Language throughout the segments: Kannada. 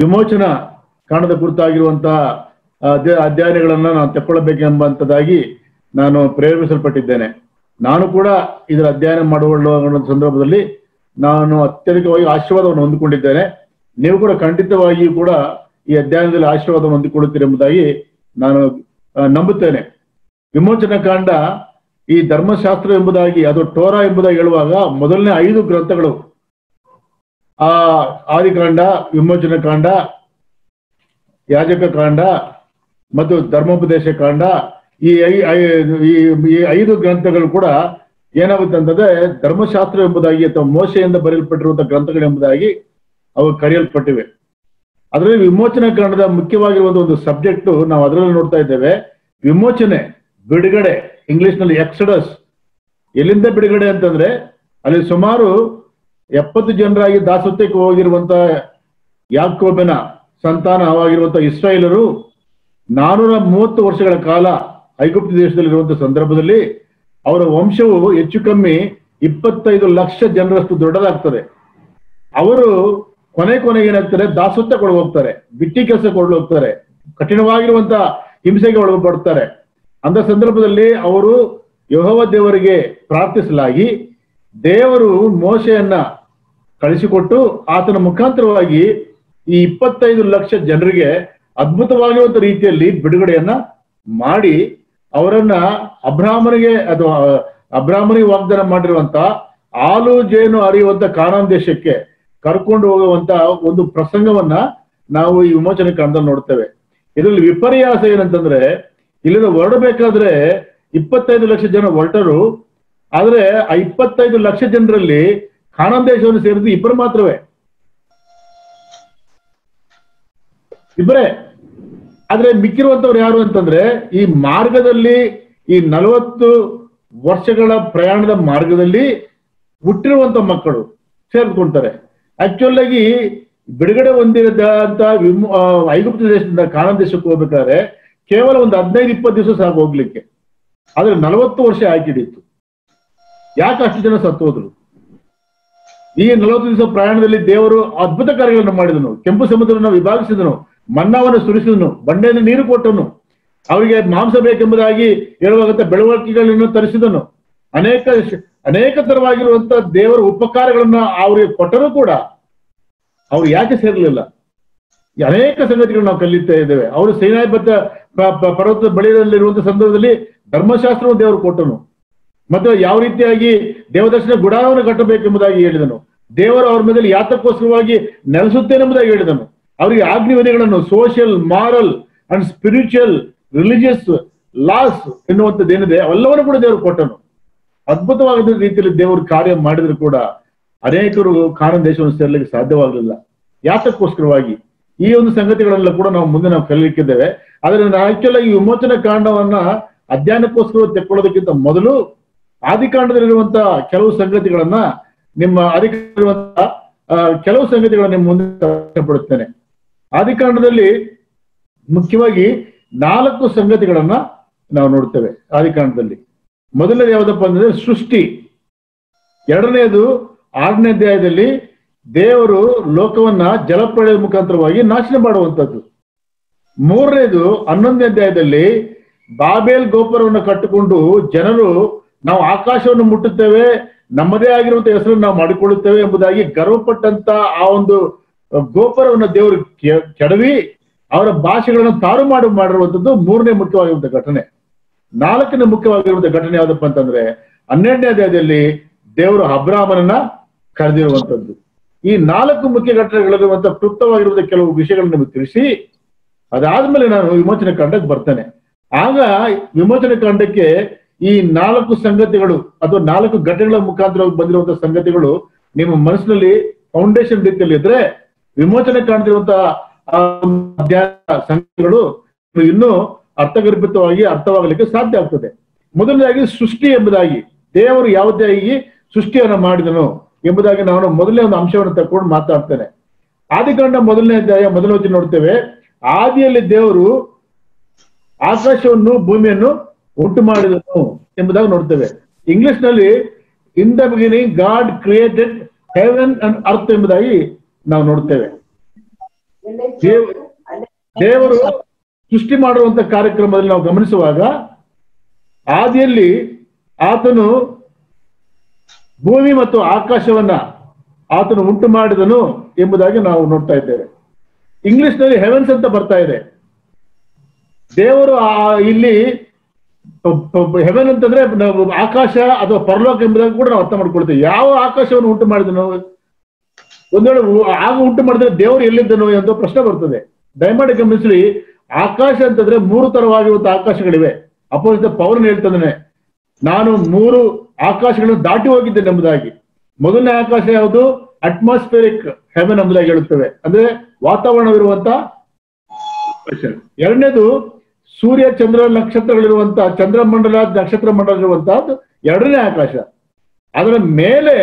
ವಿಮೋಚನಾ ಕಾಂಡದ ಕುರಿತಾಗಿರುವಂತಹ ಅಧ್ಯ- ಅಧ್ಯಯನಗಳನ್ನ ನಾನು ತೆಕ್ಕೊಳ್ಳಬೇಕೆಂಬಂತದಾಗಿ ನಾನು ಪ್ರೇರೇಪಿಸಲ್ಪಟ್ಟಿದ್ದೇನೆ. ನಾನು ಕೂಡ ಇದರ ಅಧ್ಯಯನ ಮಾಡುವ ಸಂದರ್ಭದಲ್ಲಿ ನಾನು ಅತ್ಯಧಿಕವಾಗಿ ಆಶೀರ್ವಾದವನ್ನು ಹೊಂದಿಕೊಂಡಿದ್ದೇನೆ. ನೀವು ಕೂಡ ಖಂಡಿತವಾಗಿಯೂ ಕೂಡ ಈ ಅಧ್ಯಯನದಲ್ಲಿ ಆಶೀರ್ವಾದವನ್ನು ಹೊಂದಿಕೊಳ್ಳುತ್ತೀರಿ ಎಂಬುದಾಗಿ ನಾನು ನಂಬುತ್ತೇನೆ. ವಿಮೋಚನಾ ಕಾಂಡ ಈ ಧರ್ಮಶಾಸ್ತ್ರ ಎಂಬುದಾಗಿ, ಅದು ಟೋರಾ ಎಂಬುದಾಗಿ ಹೇಳುವಾಗ ಮೊದಲನೇ ಐದು ಗ್ರಂಥಗಳು ಆ ಆದಿಕಾಂಡ, ವಿಮೋಚನ ಕಾಂಡ, ಯಾಜಕ ಕಾಂಡ ಮತ್ತು ಧರ್ಮೋಪದೇಶ ಕಾಂಡ, ಈ ಈ- ಐದು ಗ್ರಂಥಗಳು ಕೂಡ ಏನಾಗುತ್ತೆ ಅಂತಂದ್ರೆ ಧರ್ಮಶಾಸ್ತ್ರ ಎಂಬುದಾಗಿ ಅಥವಾ ಮೋಸೆಯಿಂದ ಬರೆಯಲ್ಪಟ್ಟಿರುವಂತಹ ಗ್ರಂಥಗಳು ಎಂಬುದಾಗಿ ಅವು ಕರೆಯಲ್ಪಟ್ಟಿವೆ. ಅದರಲ್ಲಿ ವಿಮೋಚನೆ ಕಾಂಡದ ಮುಖ್ಯವಾಗಿರುವಂತ ಒಂದು ಸಬ್ಜೆಕ್ಟ್ ನಾವು ಅದರಲ್ಲಿ ನೋಡ್ತಾ ಇದ್ದೇವೆ. ವಿಮೋಚನೆ, ಬಿಡುಗಡೆ ಇಂಗ್ಲಿಷ್ನಲ್ಲಿ ಎಕ್ಸಡಸ್ ಎಲ್ಲಿಂದ ಬಿಡುಗಡೆ ಅಂತಂದ್ರೆ ಅಲ್ಲಿ ಸುಮಾರು ಎಪ್ಪತ್ತು ಜನರಾಗಿ ದಾಸತ್ವಕ್ಕೆ ಹೋಗಿರುವಂತ ಯಾಕೋಬನ ಸಂತಾನವಾಗಿರುವಂತ ಇಸ್ರಾಯೇಲರು ನಾನೂರ ಮೂವತ್ತು ವರ್ಷಗಳ ಕಾಲ ಐಗುಪ್ತ ದೇಶದಲ್ಲಿರುವಂತಹ ಸಂದರ್ಭದಲ್ಲಿ ಅವರ ವಂಶವು ಹೆಚ್ಚು ಕಮ್ಮಿ ಇಪ್ಪತ್ತೈದು ಲಕ್ಷ ಜನರಷ್ಟು ದೊಡ್ಡದಾಗ್ತದೆ. ಅವರು ಕೊನೆ ಕೊನೆಗೆ ಏನಾಗ್ತಾರೆ ದಾಸತ್ವ ಕೊಡ ಹೋಗ್ತಾರೆ. ಬಿಟ್ಟಿ ಕೆಲಸ ಹೋಗ್ತಾರೆ. ಕಠಿಣವಾಗಿರುವಂತ ಹಿಂಸೆಗೆ ಒಳಪಡ್ತಾರೆ. ಅಂತ ಸಂದರ್ಭದಲ್ಲಿ ಅವರು ಯಹೋವ ದೇವರಿಗೆ ಪ್ರಾರ್ಥಿಸಲಾಗಿ ದೇವರು ಮೋಶೆಯನ್ನ ಕಳಿಸಿಕೊಟ್ಟು ಆತನ ಮುಖಾಂತರವಾಗಿ ಈ ಇಪ್ಪತ್ತೈದು ಲಕ್ಷ ಜನರಿಗೆ ಅದ್ಭುತವಾಗಿರುವಂತ ರೀತಿಯಲ್ಲಿ ಬಿಡುಗಡೆಯನ್ನ ಮಾಡಿ ಅವರನ್ನ ಅಬ್ರಾಹ್ಮನಿಗೆ ಅಥವಾ ಅಬ್ರಾಹ್ಮನಿಗೆ ವಾಗ್ದಾನ ಮಾಡಿರುವಂತ ಹಾಲು ಜೇನು ಅರಿಯುವಂತ ಕಾನಾನ್ ದೇಶಕ್ಕೆ ಕರ್ಕೊಂಡು ಹೋಗುವಂತ ಒಂದು ಪ್ರಸಂಗವನ್ನ ನಾವು ಈ ವಿಮೋಚನೆ ಕಾಂಡದಲ್ಲಿ ನೋಡ್ತೇವೆ. ಇದರಲ್ಲಿ ವಿಪರ್ಯಾಸ ಏನಂತಂದ್ರೆ, ಇಲ್ಲಿಂದ ಹೊರಡಬೇಕಾದ್ರೆ ಇಪ್ಪತ್ತೈದು ಲಕ್ಷ ಜನ ಹೊರಟರು, ಆದ್ರೆ ಆ ಇಪ್ಪತ್ತೈದು ಲಕ್ಷ ಜನರಲ್ಲಿ ಕಾನಾನ್ ದೇಶವನ್ನು ಸೇರಿದ್ದು ಇಬ್ಬರು ಮಾತ್ರವೇ. ಇಬ್ಬರೇ. ಆದ್ರೆ ಮಿಕ್ಕಿರುವಂತವ್ರು ಯಾರು ಅಂತಂದ್ರೆ ಈ ಮಾರ್ಗದಲ್ಲಿ ಈ ನಲವತ್ತು ವರ್ಷಗಳ ಪ್ರಯಾಣದ ಮಾರ್ಗದಲ್ಲಿ ಹುಟ್ಟಿರುವಂತ ಮಕ್ಕಳು ಸೇರ್ಕೊಳ್ತಾರೆ ಆಕ್ಚುಲ್ ಆಗಿ ಬಿಡುಗಡೆ ಹೊಂದಿರದಂತ ವಿಮು ಐಗುಪ್ತ ದೇಶದಿಂದ ಕಾನಾನ್ ದೇಶಕ್ಕೆ ಹೋಗ್ಬೇಕಾದ್ರೆ ಕೇವಲ ಒಂದು ಹದಿನೈದು, ಇಪ್ಪತ್ತು ದಿವಸ ಸಾಕು ಹೋಗ್ಲಿಕ್ಕೆ. ಆದ್ರೆ ನಲವತ್ತು ವರ್ಷ ಆಯ್ಕಿಡಿತ್ತು ಯಾಕೆ ಅಷ್ಟು ಜನ ಸತ್ತು ಹೋದ್ರು ಈ ನಲವತ್ತು ದಿವಸ ಪ್ರಯಾಣದಲ್ಲಿ ದೇವರು ಅದ್ಭುತ ಕಾರ್ಯಗಳನ್ನು ಮಾಡಿದನು. ಕೆಂಪು ಸಮುದ್ರವನ್ನು ವಿಭಾಗಿಸಿದನು. ಮನ್ನವನ್ನು ಸುರಿಸಿದನು. ಬಂಡೆಯನ್ನು ನೀರು ಕೊಟ್ಟನು. ಅವರಿಗೆ ಮಾಂಸ ಬೇಕೆಂಬುದಾಗಿ ಹೇಳುವಾಗ ಬೆಳವಣಿಗೆಗಳನ್ನು ತರಿಸಿದನು. ಅನೇಕ ಅನೇಕ ತರವಾಗಿರುವಂತ ದೇವರ ಉಪಕಾರಗಳನ್ನ ಅವರಿಗೆ ಕೊಟ್ಟರೂ ಕೂಡ ಅವ್ರು ಯಾಕೆ ಸೇರಲಿಲ್ಲ? ಅನೇಕ ಸಂಗತಿಗಳು ನಾವು ಕಲಿತಾ ಇದ್ದೇವೆ. ಅವರು ಸೈನಾಯಿ ಪರ್ವತದ ಬಳಿಯಲ್ಲಿರುವಂತಹ ಸಂದರ್ಭದಲ್ಲಿ ಧರ್ಮಶಾಸ್ತ್ರವನ್ನು ದೇವರು ಕೊಟ್ಟನು. ಮತ್ತು ಯಾವ ರೀತಿಯಾಗಿ ದೇವದರ್ಶನ ಗುಡಾರವನ್ನು ಕಟ್ಟಬೇಕೆಂಬುದಾಗಿ ಹೇಳಿದನು. ದೇವರು ಅವ್ರ ಮೇಲೆ ಯಾತಕ್ಕೋಸ್ಕರವಾಗಿ ನೆಲೆಸುತ್ತೇನೆಂಬುದಾಗಿ ಹೇಳಿದನು. ಅವರಿಗೆ ಆಜ್ಞೆ ವಿಧಿಗಳನ್ನು social moral and spiritual religious laws ಎನ್ನುವಂಥದ್ದು ಏನಿದೆ ಅವೆಲ್ಲವನ್ನು ಕೂಡ ದೇವರು ಕೊಟ್ಟನು. ಅದ್ಭುತವಾದ ರೀತಿಯಲ್ಲಿ ದೇವರು ಕಾರ್ಯ ಮಾಡಿದ್ರು ಕೂಡ ಅನೇಕರು ಕಾನೂನು ದೇಶವನ್ನು ಸೇರಲಿಕ್ಕೆ ಸಾಧ್ಯವಾಗಲಿಲ್ಲ. ಯಾತಕ್ಕೋಸ್ಕರವಾಗಿ. ಈ ಒಂದು ಸಂಗತಿಗಳೆಲ್ಲ ಕೂಡ ನಾವು ಮುಂದೆ ನಾವು ಕಲಿಯಲಿಕ್ಕಿದ್ದೇವೆ ಆದ್ರೆ ಆಕ್ಚುಲ್ ಆಗಿ ವಿಮೋಚನಾ ಕಾಂಡವನ್ನ ಅಧ್ಯಯನಕ್ಕೋಸ್ಕರ ತೆಕ್ಕೊಳ್ಳೋದಕ್ಕಿಂತ ಮೊದಲು ಆದಿಕಾಂಡದಲ್ಲಿರುವಂತಹ ಕೆಲವು ಸಂಗತಿಗಳನ್ನ ನಿಮ್ಮ ಅಧಿಕಾರಿರುವಂತಹ ಕೆಲವು ಸಂಗತಿಗಳನ್ನ ನಿಮ್ಮ ಮುಂದೆ ಪಡುತ್ತೇನೆ ಆದಿಕಾಂಡದಲ್ಲಿ ಮುಖ್ಯವಾಗಿ ನಾಲ್ಕು ಸಂಗತಿಗಳನ್ನ ನಾವು ನೋಡ್ತೇವೆ ಆದಿಕಾಂಡದಲ್ಲಿ. ಮೊದಲನೇದು ಯಾವುದಪ್ಪ ಅಂದ್ರೆ ಸೃಷ್ಟಿ. ಎರಡನೆಯದು ಆರನೇ ಅಧ್ಯಾಯದಲ್ಲಿ ದೇವರು ಲೋಕವನ್ನ ಜಲಪ್ರಳಯದ ಮುಖಾಂತರವಾಗಿ ನಾಶನ ಮಾಡುವಂತದ್ದು ಮೂರನೇದು ಹನ್ನೊಂದನೇ ಅಧ್ಯಾಯದಲ್ಲಿ ಬಾಬೇಲ್ ಗೋಪುರವನ್ನು ಕಟ್ಟಿಕೊಂಡು ಜನರು ನಾವು ಆಕಾಶವನ್ನು ಮುಟ್ಟುತ್ತೇವೆ, ನಮ್ಮದೇ ಆಗಿರುವಂತಹ ಹೆಸರನ್ನು ನಾವು ಮಾಡಿಕೊಳ್ಳುತ್ತೇವೆ ಎಂಬುದಾಗಿ ಗರ್ವಪಟ್ಟಂತ ಆ ಒಂದು ಗೋಪುರವನ್ನು ದೇವರು ಕೆಡವಿ ಅವರ ಭಾಷೆಗಳನ್ನು ತಾರು ಮಾಡಿ, ಮಾಡಿರುವಂತದ್ದು ಮೂರನೇ ಮುಖ್ಯವಾಗಿರುವಂತ ಘಟನೆ. ನಾಲ್ಕನೇ ಮುಖ್ಯವಾಗಿರುವಂತ ಘಟನೆ ಯಾವುದಪ್ಪ ಅಂತಂದ್ರೆ, ಹನ್ನೆರಡನೇ ಅಧ್ಯಾಯದಲ್ಲಿ ದೇವರು ಅಬ್ರಾಹ್ಮನನ್ನ ಕರೆದಿರುವಂತದ್ದು. ಈ ನಾಲ್ಕು ಮುಖ್ಯ ಘಟನೆಗಳಿರುವಂತ ಕೃಪ್ತವಾಗಿರುವಂತಹ ಕೆಲವು ವಿಷಯಗಳನ್ನು ನಿಮಗೆ ತಿಳಿಸಿ, ಅದಾದ್ಮೇಲೆ ನಾನು ವಿಮೋಚನೆ ಕಾಂಡಕ್ಕೆ ಬರ್ತೇನೆ. ಆಗ ವಿಮೋಚನೆ ಕಾಂಡಕ್ಕೆ ಈ ನಾಲ್ಕು ಸಂಗತಿಗಳು ಅಥವಾ ನಾಲ್ಕು ಘಟನೆಗಳ ಮುಖಾಂತರ ಬಂದಿರುವಂತಹ ಸಂಗತಿಗಳು ನಿಮ್ಮ ಮನಸ್ಸಿನಲ್ಲಿ ಫೌಂಡೇಶನ್ ರೀತಿಯಲ್ಲಿ ಇದ್ರೆ ವಿಮೋಚನೆ ಕಾಣ್ತಿರುವಂತಹ ಸಂಗತಿಗಳು ಇನ್ನೂ ಅರ್ಥಗರ್ಭಿತವಾಗಿ ಅರ್ಥವಾಗಲಿಕ್ಕೆ ಸಾಧ್ಯ ಆಗ್ತದೆ. ಮೊದಲನೇದಾಗಿ ಸೃಷ್ಟಿ ಎಂಬುದಾಗಿ, ದೇವರು ಯಾವುದಾಗಿ ಸೃಷ್ಟಿಯನ್ನು ಮಾಡಿದನು ಎಂಬುದಾಗಿ ನಾನು ಮೊದಲನೇ ಒಂದು ಅಂಶವನ್ನು ತಕೊಂಡು ಮಾತಾಡ್ತೇನೆ. ಆದಿಕಾಂಡ ಮೊದಲನೇ ಅಧ್ಯಾಯ, ಮೊದಲ ನೋಡ್ತೇವೆ. ಆದಿಯಲ್ಲಿ ದೇವರು ಆಕಾಶವನ್ನು, ಭೂಮಿಯನ್ನು ಉಂಟು ಮಾಡಿದನು ಎಂಬುದಾಗಿ ನೋಡ್ತೇವೆ. ಇಂಗ್ಲಿಷ್ನಲ್ಲಿ in the beginning God created heaven and earth ಎಂಬುದಾಗಿ ನಾವು ನೋಡ್ತೇವೆ. ದೇವರು ಸೃಷ್ಟಿ ಮಾಡುವಂತ ಕಾರ್ಯಕ್ರಮದಲ್ಲಿ ನಾವು ಗಮನಿಸುವಾಗ, ಆದಿಯಲ್ಲಿ ಆತನು ಭೂಮಿ ಮತ್ತು ಆಕಾಶವನ್ನ ಆತನು ಉಂಟು ಮಾಡಿದನು ಎಂಬುದಾಗಿ ನಾವು ನೋಡ್ತಾ ಇದ್ದೇವೆ. ಇಂಗ್ಲಿಷ್ನಲ್ಲಿ ಹೆವೆನ್ಸ್ ಅಂತ ಬರ್ತಾ ಇದೆ. ದೇವರು ಇಲ್ಲಿ ಹೆವೆನ್ ಅಂತಂದ್ರೆ ಆಕಾಶ ಅಥವಾ ಪರಲೋಕ ಎಂಬುದಾಗಿ ಕೂಡ ನಾವು ಅರ್ಥ ಮಾಡ್ಕೊಳ್ತೇವೆ. ಯಾವ ಆಕಾಶವನ್ನು ಉಂಟು ಮಾಡಿದನು ಒಂದ್ ವೇಳೆ ಆಗ ಉಂಟು ಮಾಡಿದ್ರೆ ದೇವರು ಎಲ್ಲಿದ್ದನು ಅಂತ ಪ್ರಶ್ನೆ ಬರ್ತದೆ. ದಯಮಾಡಿ ಗಮನಿಸಲಿ ಆಕಾಶ ಅಂತಂದ್ರೆ ಮೂರು ತರವಾಗಿರುವಂತಹ ಆಕಾಶಗಳಿವೆ. ಅಪೋಸಿಟ್ ಪೌರನ್ ಹೇಳ್ತಂದ್ರೆ ನಾನು ಮೂರು ಆಕಾಶಗಳನ್ನು ದಾಟಿ ಹೋಗಿದ್ದೇನೆ ಎಂಬುದಾಗಿ. ಮೊದಲನೇ ಆಕಾಶ ಯಾವುದು? ಅಟ್ಮಾಸ್ಫಿಯರಿಕ್ ಹೆವೆನ್ ಎಂಬುದಾಗಿ ಹೇಳುತ್ತವೆ. ಅಂದ್ರೆ ವಾತಾವರಣವಿರುವಂತ ಆಕಾಶ. ಎರಡನೇದು ಸೂರ್ಯ, ಚಂದ್ರ ನಕ್ಷತ್ರಗಳಿರುವಂತ ಚಂದ್ರಮಂಡಲ ನಕ್ಷತ್ರ ಮಂಡಲ ಇರುವಂತಹದ್ದು ಎರಡನೇ ಆಕಾಶ. ಅದರ ಮೇಲೆ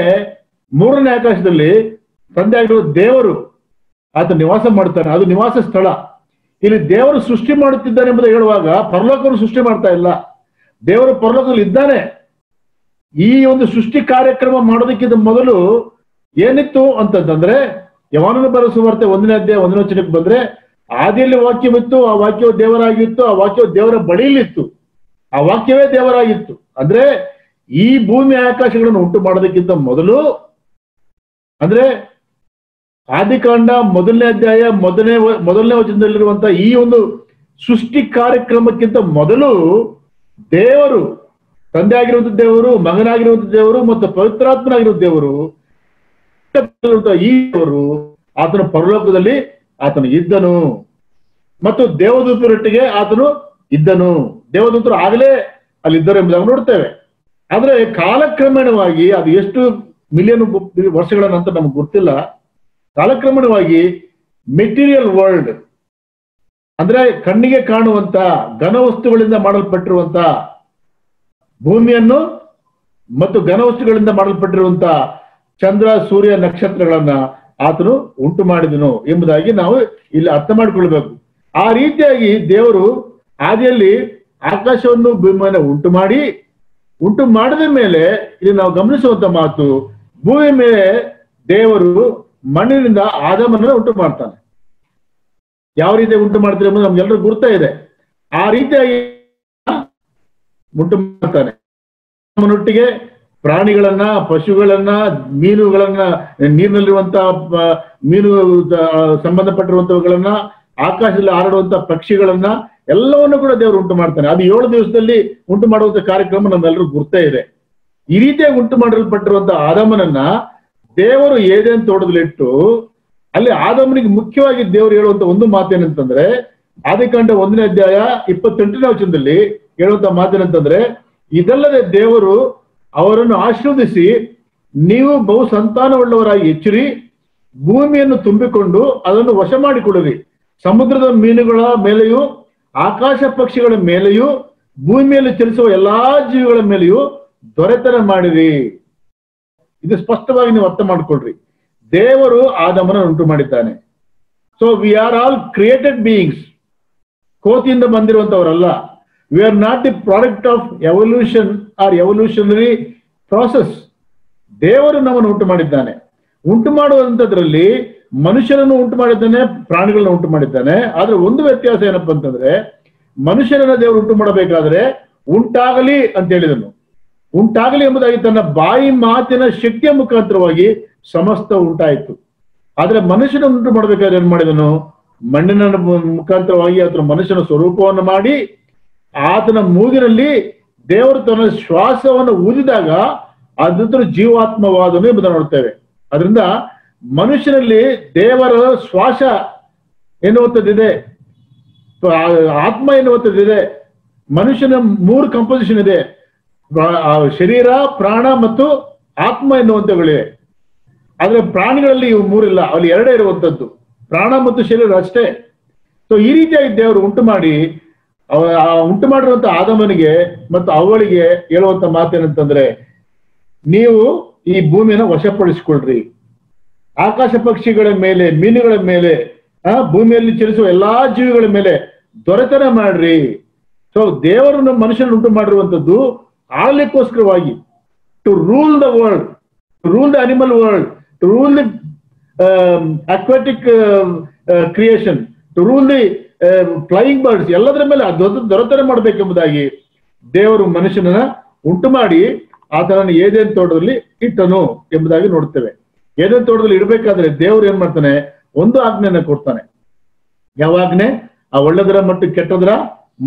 ಮೂರನೇ ಆಕಾಶದಲ್ಲಿ ತಂದೆ ಆಗಿರುವ ದೇವರು ಆತ ನಿವಾಸ ಮಾಡ್ತಾನೆ. ಅದು ನಿವಾಸ ಸ್ಥಳ. ಇಲ್ಲಿ ದೇವರು ಸೃಷ್ಟಿ ಮಾಡುತ್ತಿದ್ದಾನೆ ಎಂಬುದು ಹೇಳುವಾಗ ಪರಲೋಕವನ್ನು ಸೃಷ್ಟಿ ಮಾಡ್ತಾ ಇಲ್ಲ. ದೇವರು ಪರಲೋಕದಲ್ಲಿ ಇದ್ದಾನೆ. ಈ ಒಂದು ಸೃಷ್ಟಿ ಕಾರ್ಯಕ್ರಮ ಮಾಡೋದಕ್ಕಿಂತ ಮೊದಲು ಏನಿತ್ತು ಅಂತಂದ್ರೆ ಯವನನ ಬರೆಸುವಾರ್ತೆ ಒಂದನೇ ಅಧ್ಯಾಯ ಒಂದನೇ ವಚನಕ್ಕೆ ಬಂದ್ರೆ ಆದಿಯಲ್ಲಿ ವಾಕ್ಯವಿತ್ತು, ಆ ವಾಕ್ಯವು ದೇವರಾಗಿತ್ತು, ಆ ವಾಕ್ಯವು ದೇವರ ಬಳಿಯಲ್ಲಿತ್ತು. ಆ ವಾಕ್ಯವೇ ದೇವರಾಗಿತ್ತು. ಅಂದ್ರೆ ಈ ಭೂಮಿ ಆಕಾಶಗಳನ್ನು ಉಂಟು ಮಾಡೋದಕ್ಕಿಂತ ಮೊದಲು, ಅಂದ್ರೆ ಆದಿಕಾಂಡ ಮೊದಲನೇ ಅಧ್ಯಾಯ, ಮೊದಲನೇ ಮೊದಲನೇ ವಚನದಲ್ಲಿರುವಂತಹ ಈ ಒಂದು ಸೃಷ್ಟಿ ಕಾರ್ಯಕ್ರಮಕ್ಕಿಂತ ಮೊದಲು ದೇವರು ತಂದೆ ಆಗಿರುವಂತ ದೇವರು ಮಗನಾಗಿರುವಂತ ದೇವರು ಮತ್ತು ಪವಿತ್ರಾತ್ಮನಾಗಿರುವ ದೇವರು, ಈ ದೇವರು, ಆತನ ಪರಲೋಕದಲ್ಲಿ ಆತನು ಇದ್ದನು. ಮತ್ತು ದೇವದೂತರೊಟ್ಟಿಗೆ ಆತನು ಇದ್ದನು. ದೇವದೂತರು ಆಗಲೇ ಅಲ್ಲಿ ಇದ್ದರು ಎಂಬುದಾಗಿ ನೋಡ್ತೇವೆ ಆದ್ರೆ ಕಾಲಕ್ರಮೇಣವಾಗಿ ಅದು ಎಷ್ಟು ಮಿಲಿಯನ್ ವರ್ಷಗಳ ನಂತರ ನಮ್ಗೆ ಗೊತ್ತಿಲ್ಲ. ಕಾಲಕ್ರಮೇಣವಾಗಿ ಮೆಟೀರಿಯಲ್ ವರ್ಲ್ಡ್ ಅಂದ್ರೆ ಕಣ್ಣಿಗೆ ಕಾಣುವಂತ ಘನ ವಸ್ತುಗಳಿಂದ ಮಾಡಲ್ಪಟ್ಟಿರುವಂತ ಭೂಮಿಯನ್ನು ಮತ್ತು ಘನ ವಸ್ತುಗಳಿಂದ ಮಾಡಲ್ಪಟ್ಟಿರುವಂತ ಚಂದ್ರ, ಸೂರ್ಯ, ನಕ್ಷತ್ರಗಳನ್ನ ಆತನು ಉಂಟು ಮಾಡಿದನು ಎಂಬುದಾಗಿ ನಾವು ಇಲ್ಲಿ ಅರ್ಥ ಮಾಡಿಕೊಳ್ಬೇಕು. ಆ ರೀತಿಯಾಗಿ ದೇವರು ಆದಿಯಲ್ಲಿ ಆಕಾಶವನ್ನು ಭೂಮಿಯನ್ನು ಉಂಟು ಮಾಡಿ, ಉಂಟು ಮಾಡಿದ ಮೇಲೆ ಇಲ್ಲಿ ನಾವು ಗಮನಿಸುವಂತ ಮಾತು ಭೂಮಿ ಮೇಲೆ ದೇವರು ಮಣ್ಣಿನಿಂದ ಆದಮನ ಉಂಟು ಮಾಡ್ತಾನೆ. ಯಾವ ರೀತಿ ಉಂಟು ಮಾಡ್ತಾರೆ ಎಂಬುದು ನಮ್ಗೆಲ್ಲರೂ ಗುರ್ತಾ ಇದೆ. ಆ ರೀತಿಯಾಗಿ ಉಂಟು ಮಾಡ್ತಾನೆ. ನಮ್ಮನೊಟ್ಟಿಗೆ ಪ್ರಾಣಿಗಳನ್ನ, ಪಶುಗಳನ್ನ, ಮೀನುಗಳನ್ನ, ನೀರಿನಲ್ಲಿರುವಂತ ಮೀನು ಸಂಬಂಧಪಟ್ಟಿರುವಂತವುಗಳನ್ನ, ಆಕಾಶದಲ್ಲಿ ಹಾರಾಡುವಂತ ಪಕ್ಷಿಗಳನ್ನ ಎಲ್ಲವನ್ನು ಕೂಡ ದೇವರು ಉಂಟು ಮಾಡ್ತಾನೆ. ಅದು ಏಳು ದಿವಸದಲ್ಲಿ ಉಂಟು ಮಾಡುವಂತ ಕಾರ್ಯಕ್ರಮ ನಮ್ಮೆಲ್ಲರೂ ಗುರ್ತೇ ಇದೆ. ಈ ರೀತಿಯಾಗಿ ಉಂಟು ಮಾಡಲ್ಪಟ್ಟಿರುವಂತಹ ಆದಮನನ್ನ ದೇವರು ಏದೇನ್ ತೋಟದಲ್ಲಿಟ್ಟು, ಅಲ್ಲಿ ಆದಮನಿಗೆ ಮುಖ್ಯವಾಗಿ ದೇವರು ಹೇಳುವಂತ ಒಂದು ಮಾತೇನಂತಂದ್ರೆ, ಆದಿಕಾಂಡ ಒಂದನೇ ಅಧ್ಯಾಯ ಇಪ್ಪತ್ತೆಂಟನೇ ವಚನದಲ್ಲಿ ಹೇಳುವಂತ ಮಾತೇನಂತಂದ್ರೆ, ಇದಲ್ಲದೆ ದೇವರು ಅವರನ್ನು ಆಶೀರ್ವದಿಸಿ, ನೀವು ಬಹು ಸಂತಾನವುಳ್ಳವರಾಗಿ ಹೆಚ್ಚಿರಿ, ಭೂಮಿಯನ್ನು ತುಂಬಿಕೊಂಡು ಅದನ್ನು ವಶ ಮಾಡಿಕೊಡಿರಿ ಸಮುದ್ರದ ಮೀನುಗಳ ಮೇಲೆಯೂ, ಆಕಾಶ ಪಕ್ಷಿಗಳ ಮೇಲೆಯೂ, ಭೂಮಿಯಲ್ಲಿ ಚಲಿಸುವ ಎಲ್ಲಾ ಜೀವಿಗಳ ಮೇಲೆಯೂ ದೊರೆತನ ಮಾಡಿರಿ. ಇದು ಸ್ಪಷ್ಟವಾಗಿ ನೀವು ಅರ್ಥ ಮಾಡಿಕೊಳ್ರಿ. ದೇವರು ಆದಮನ ಉಂಟು ಮಾಡಿದ್ದಾನೆ so we are all created beings ಕೋತಿಯಿಂದ ಬಂದಿರುವಂತವರಲ್ಲ. We are not the product of evolution or evolutionary process ದೇವರು ನಮ್ಮನ್ನು ಉಂಟು ಮಾಡಿದ್ದಾನೆ. ಉಂಟು ಮಾಡುವಂತದ್ರಲ್ಲಿ ಮನುಷ್ಯನನ್ನು ಉಂಟು ಮಾಡಿದ್ದಾನೆ, ಪ್ರಾಣಿಗಳನ್ನ ಉಂಟು ಮಾಡಿದ್ದಾನೆ. ಆದ್ರೆ ಒಂದು ವ್ಯತ್ಯಾಸ ಏನಪ್ಪಾ ಅಂತಂದ್ರೆ ಮನುಷ್ಯರನ್ನ ದೇವರು ಉಂಟು ಮಾಡಬೇಕಾದ್ರೆ ಉಂಟಾಗಲಿ ಅಂತ ಹೇಳಿದನು. ಉಂಟಾಗಲಿ ಎಂಬುದಾಗಿ ತನ್ನ ಬಾಯಿ ಮಾತಿನ ಶಕ್ತಿಯ ಮುಖಾಂತರವಾಗಿ ಸಮಸ್ತ ಉಂಟಾಯಿತು. ಆದ್ರೆ ಮನುಷ್ಯನ ಉಂಟು ಮಾಡಬೇಕಾದ್ರೆ ಏನ್ ಮಾಡಿದನು? ಮಣ್ಣಿನ ಮುಖಾಂತರವಾಗಿ ಅಥವಾ ಮನುಷ್ಯನ ಸ್ವರೂಪವನ್ನು ಮಾಡಿ ಆತನ ಮೂಗಿನಲ್ಲಿ ದೇವರು ತನ್ನ ಶ್ವಾಸವನ್ನು ಊದಿದಾಗ ಅದಂತರ ಜೀವಾತ್ಮವಾದನು ಎಂಬುದನ್ನು ನೋಡ್ತೇವೆ. ಅದರಿಂದ ಮನುಷ್ಯನಲ್ಲಿ ದೇವರ ಶ್ವಾಸ ಎನ್ನುವಂಥದ್ದಿದೆ. ಆತ್ಮ ಎನ್ನುವಂಥದ್ದಿದೆ. ಮನುಷ್ಯನ ಮೂರು ಕಂಪೋಸಿಷನ್ ಇದೆ. ಶರೀರ, ಪ್ರಾಣ ಮತ್ತು ಆತ್ಮ ಎನ್ನುವಂಥವುಗಳಿವೆ. ಆದ್ರೆ ಪ್ರಾಣಿಗಳಲ್ಲಿ ಇವು ಮೂರಿಲ್ಲ. ಅಲ್ಲಿ ಎರಡೇ ಇರುವಂತದ್ದು ಪ್ರಾಣ ಮತ್ತು ಶರೀರ ಅಷ್ಟೇ. ಸೊ ಈ ರೀತಿಯಾಗಿ ದೇವರು ಉಂಟು ಮಾಡಿ ಅವ- ಉಂಟು ಮಾಡಿರುವಂತ ಆದಮನಿಗೆ ಮತ್ತು ಅವಳಿಗೆ ಹೇಳುವಂತ ಮಾತೇನಂತಂದ್ರೆ, ನೀವು ಈ ಭೂಮಿಯನ್ನು ವಶಪಡಿಸಿಕೊಳ್ರಿ. ಆಕಾಶ ಪಕ್ಷಿಗಳ ಮೇಲೆ, ಮೀನುಗಳ ಮೇಲೆ, ಆ, ಭೂಮಿಯಲ್ಲಿ ಚಲಿಸುವ ಎಲ್ಲಾ ಜೀವಿಗಳ ಮೇಲೆ ದೊರೆತನ ಮಾಡ್ರಿ. ಸೊ ದೇವರನ್ನು ಮನುಷ್ಯನ ಉಂಟು ಮಾಡಿರುವಂತದ್ದು ಆಳ್ಲಿಕ್ಕೋಸ್ಕರವಾಗಿ to rule the world to rule the animal world to rule the aquatic creation to rule the flying birds ಎಲ್ಲದರ ಮೇಲೆ ದೊರೆ ದೊರೆತನೆ ಮಾಡಬೇಕೆಂಬುದಾಗಿ ದೇವರು ಮನುಷ್ಯನನ್ನ ಉಂಟು ಮಾಡಿ ಆತನನ್ನು ಏದೇನ್ ತೋಟದಲ್ಲಿ ಇಟ್ಟನು ಎಂಬುದಾಗಿ ನೋಡ್ತೇವೆ ಏದೇನ್ ತೋಟದಲ್ಲಿ ಇಡಬೇಕಾದ್ರೆ ದೇವರು ಏನ್ ಮಾಡ್ತಾನೆ? ಒಂದು ಆಜ್ಞೆಯನ್ನ ಕೊಡ್ತಾನೆ. ಯಾವ ಆ ಒಳ್ಳೆದರ ಮತ್ತು ಕೆಟ್ಟದರ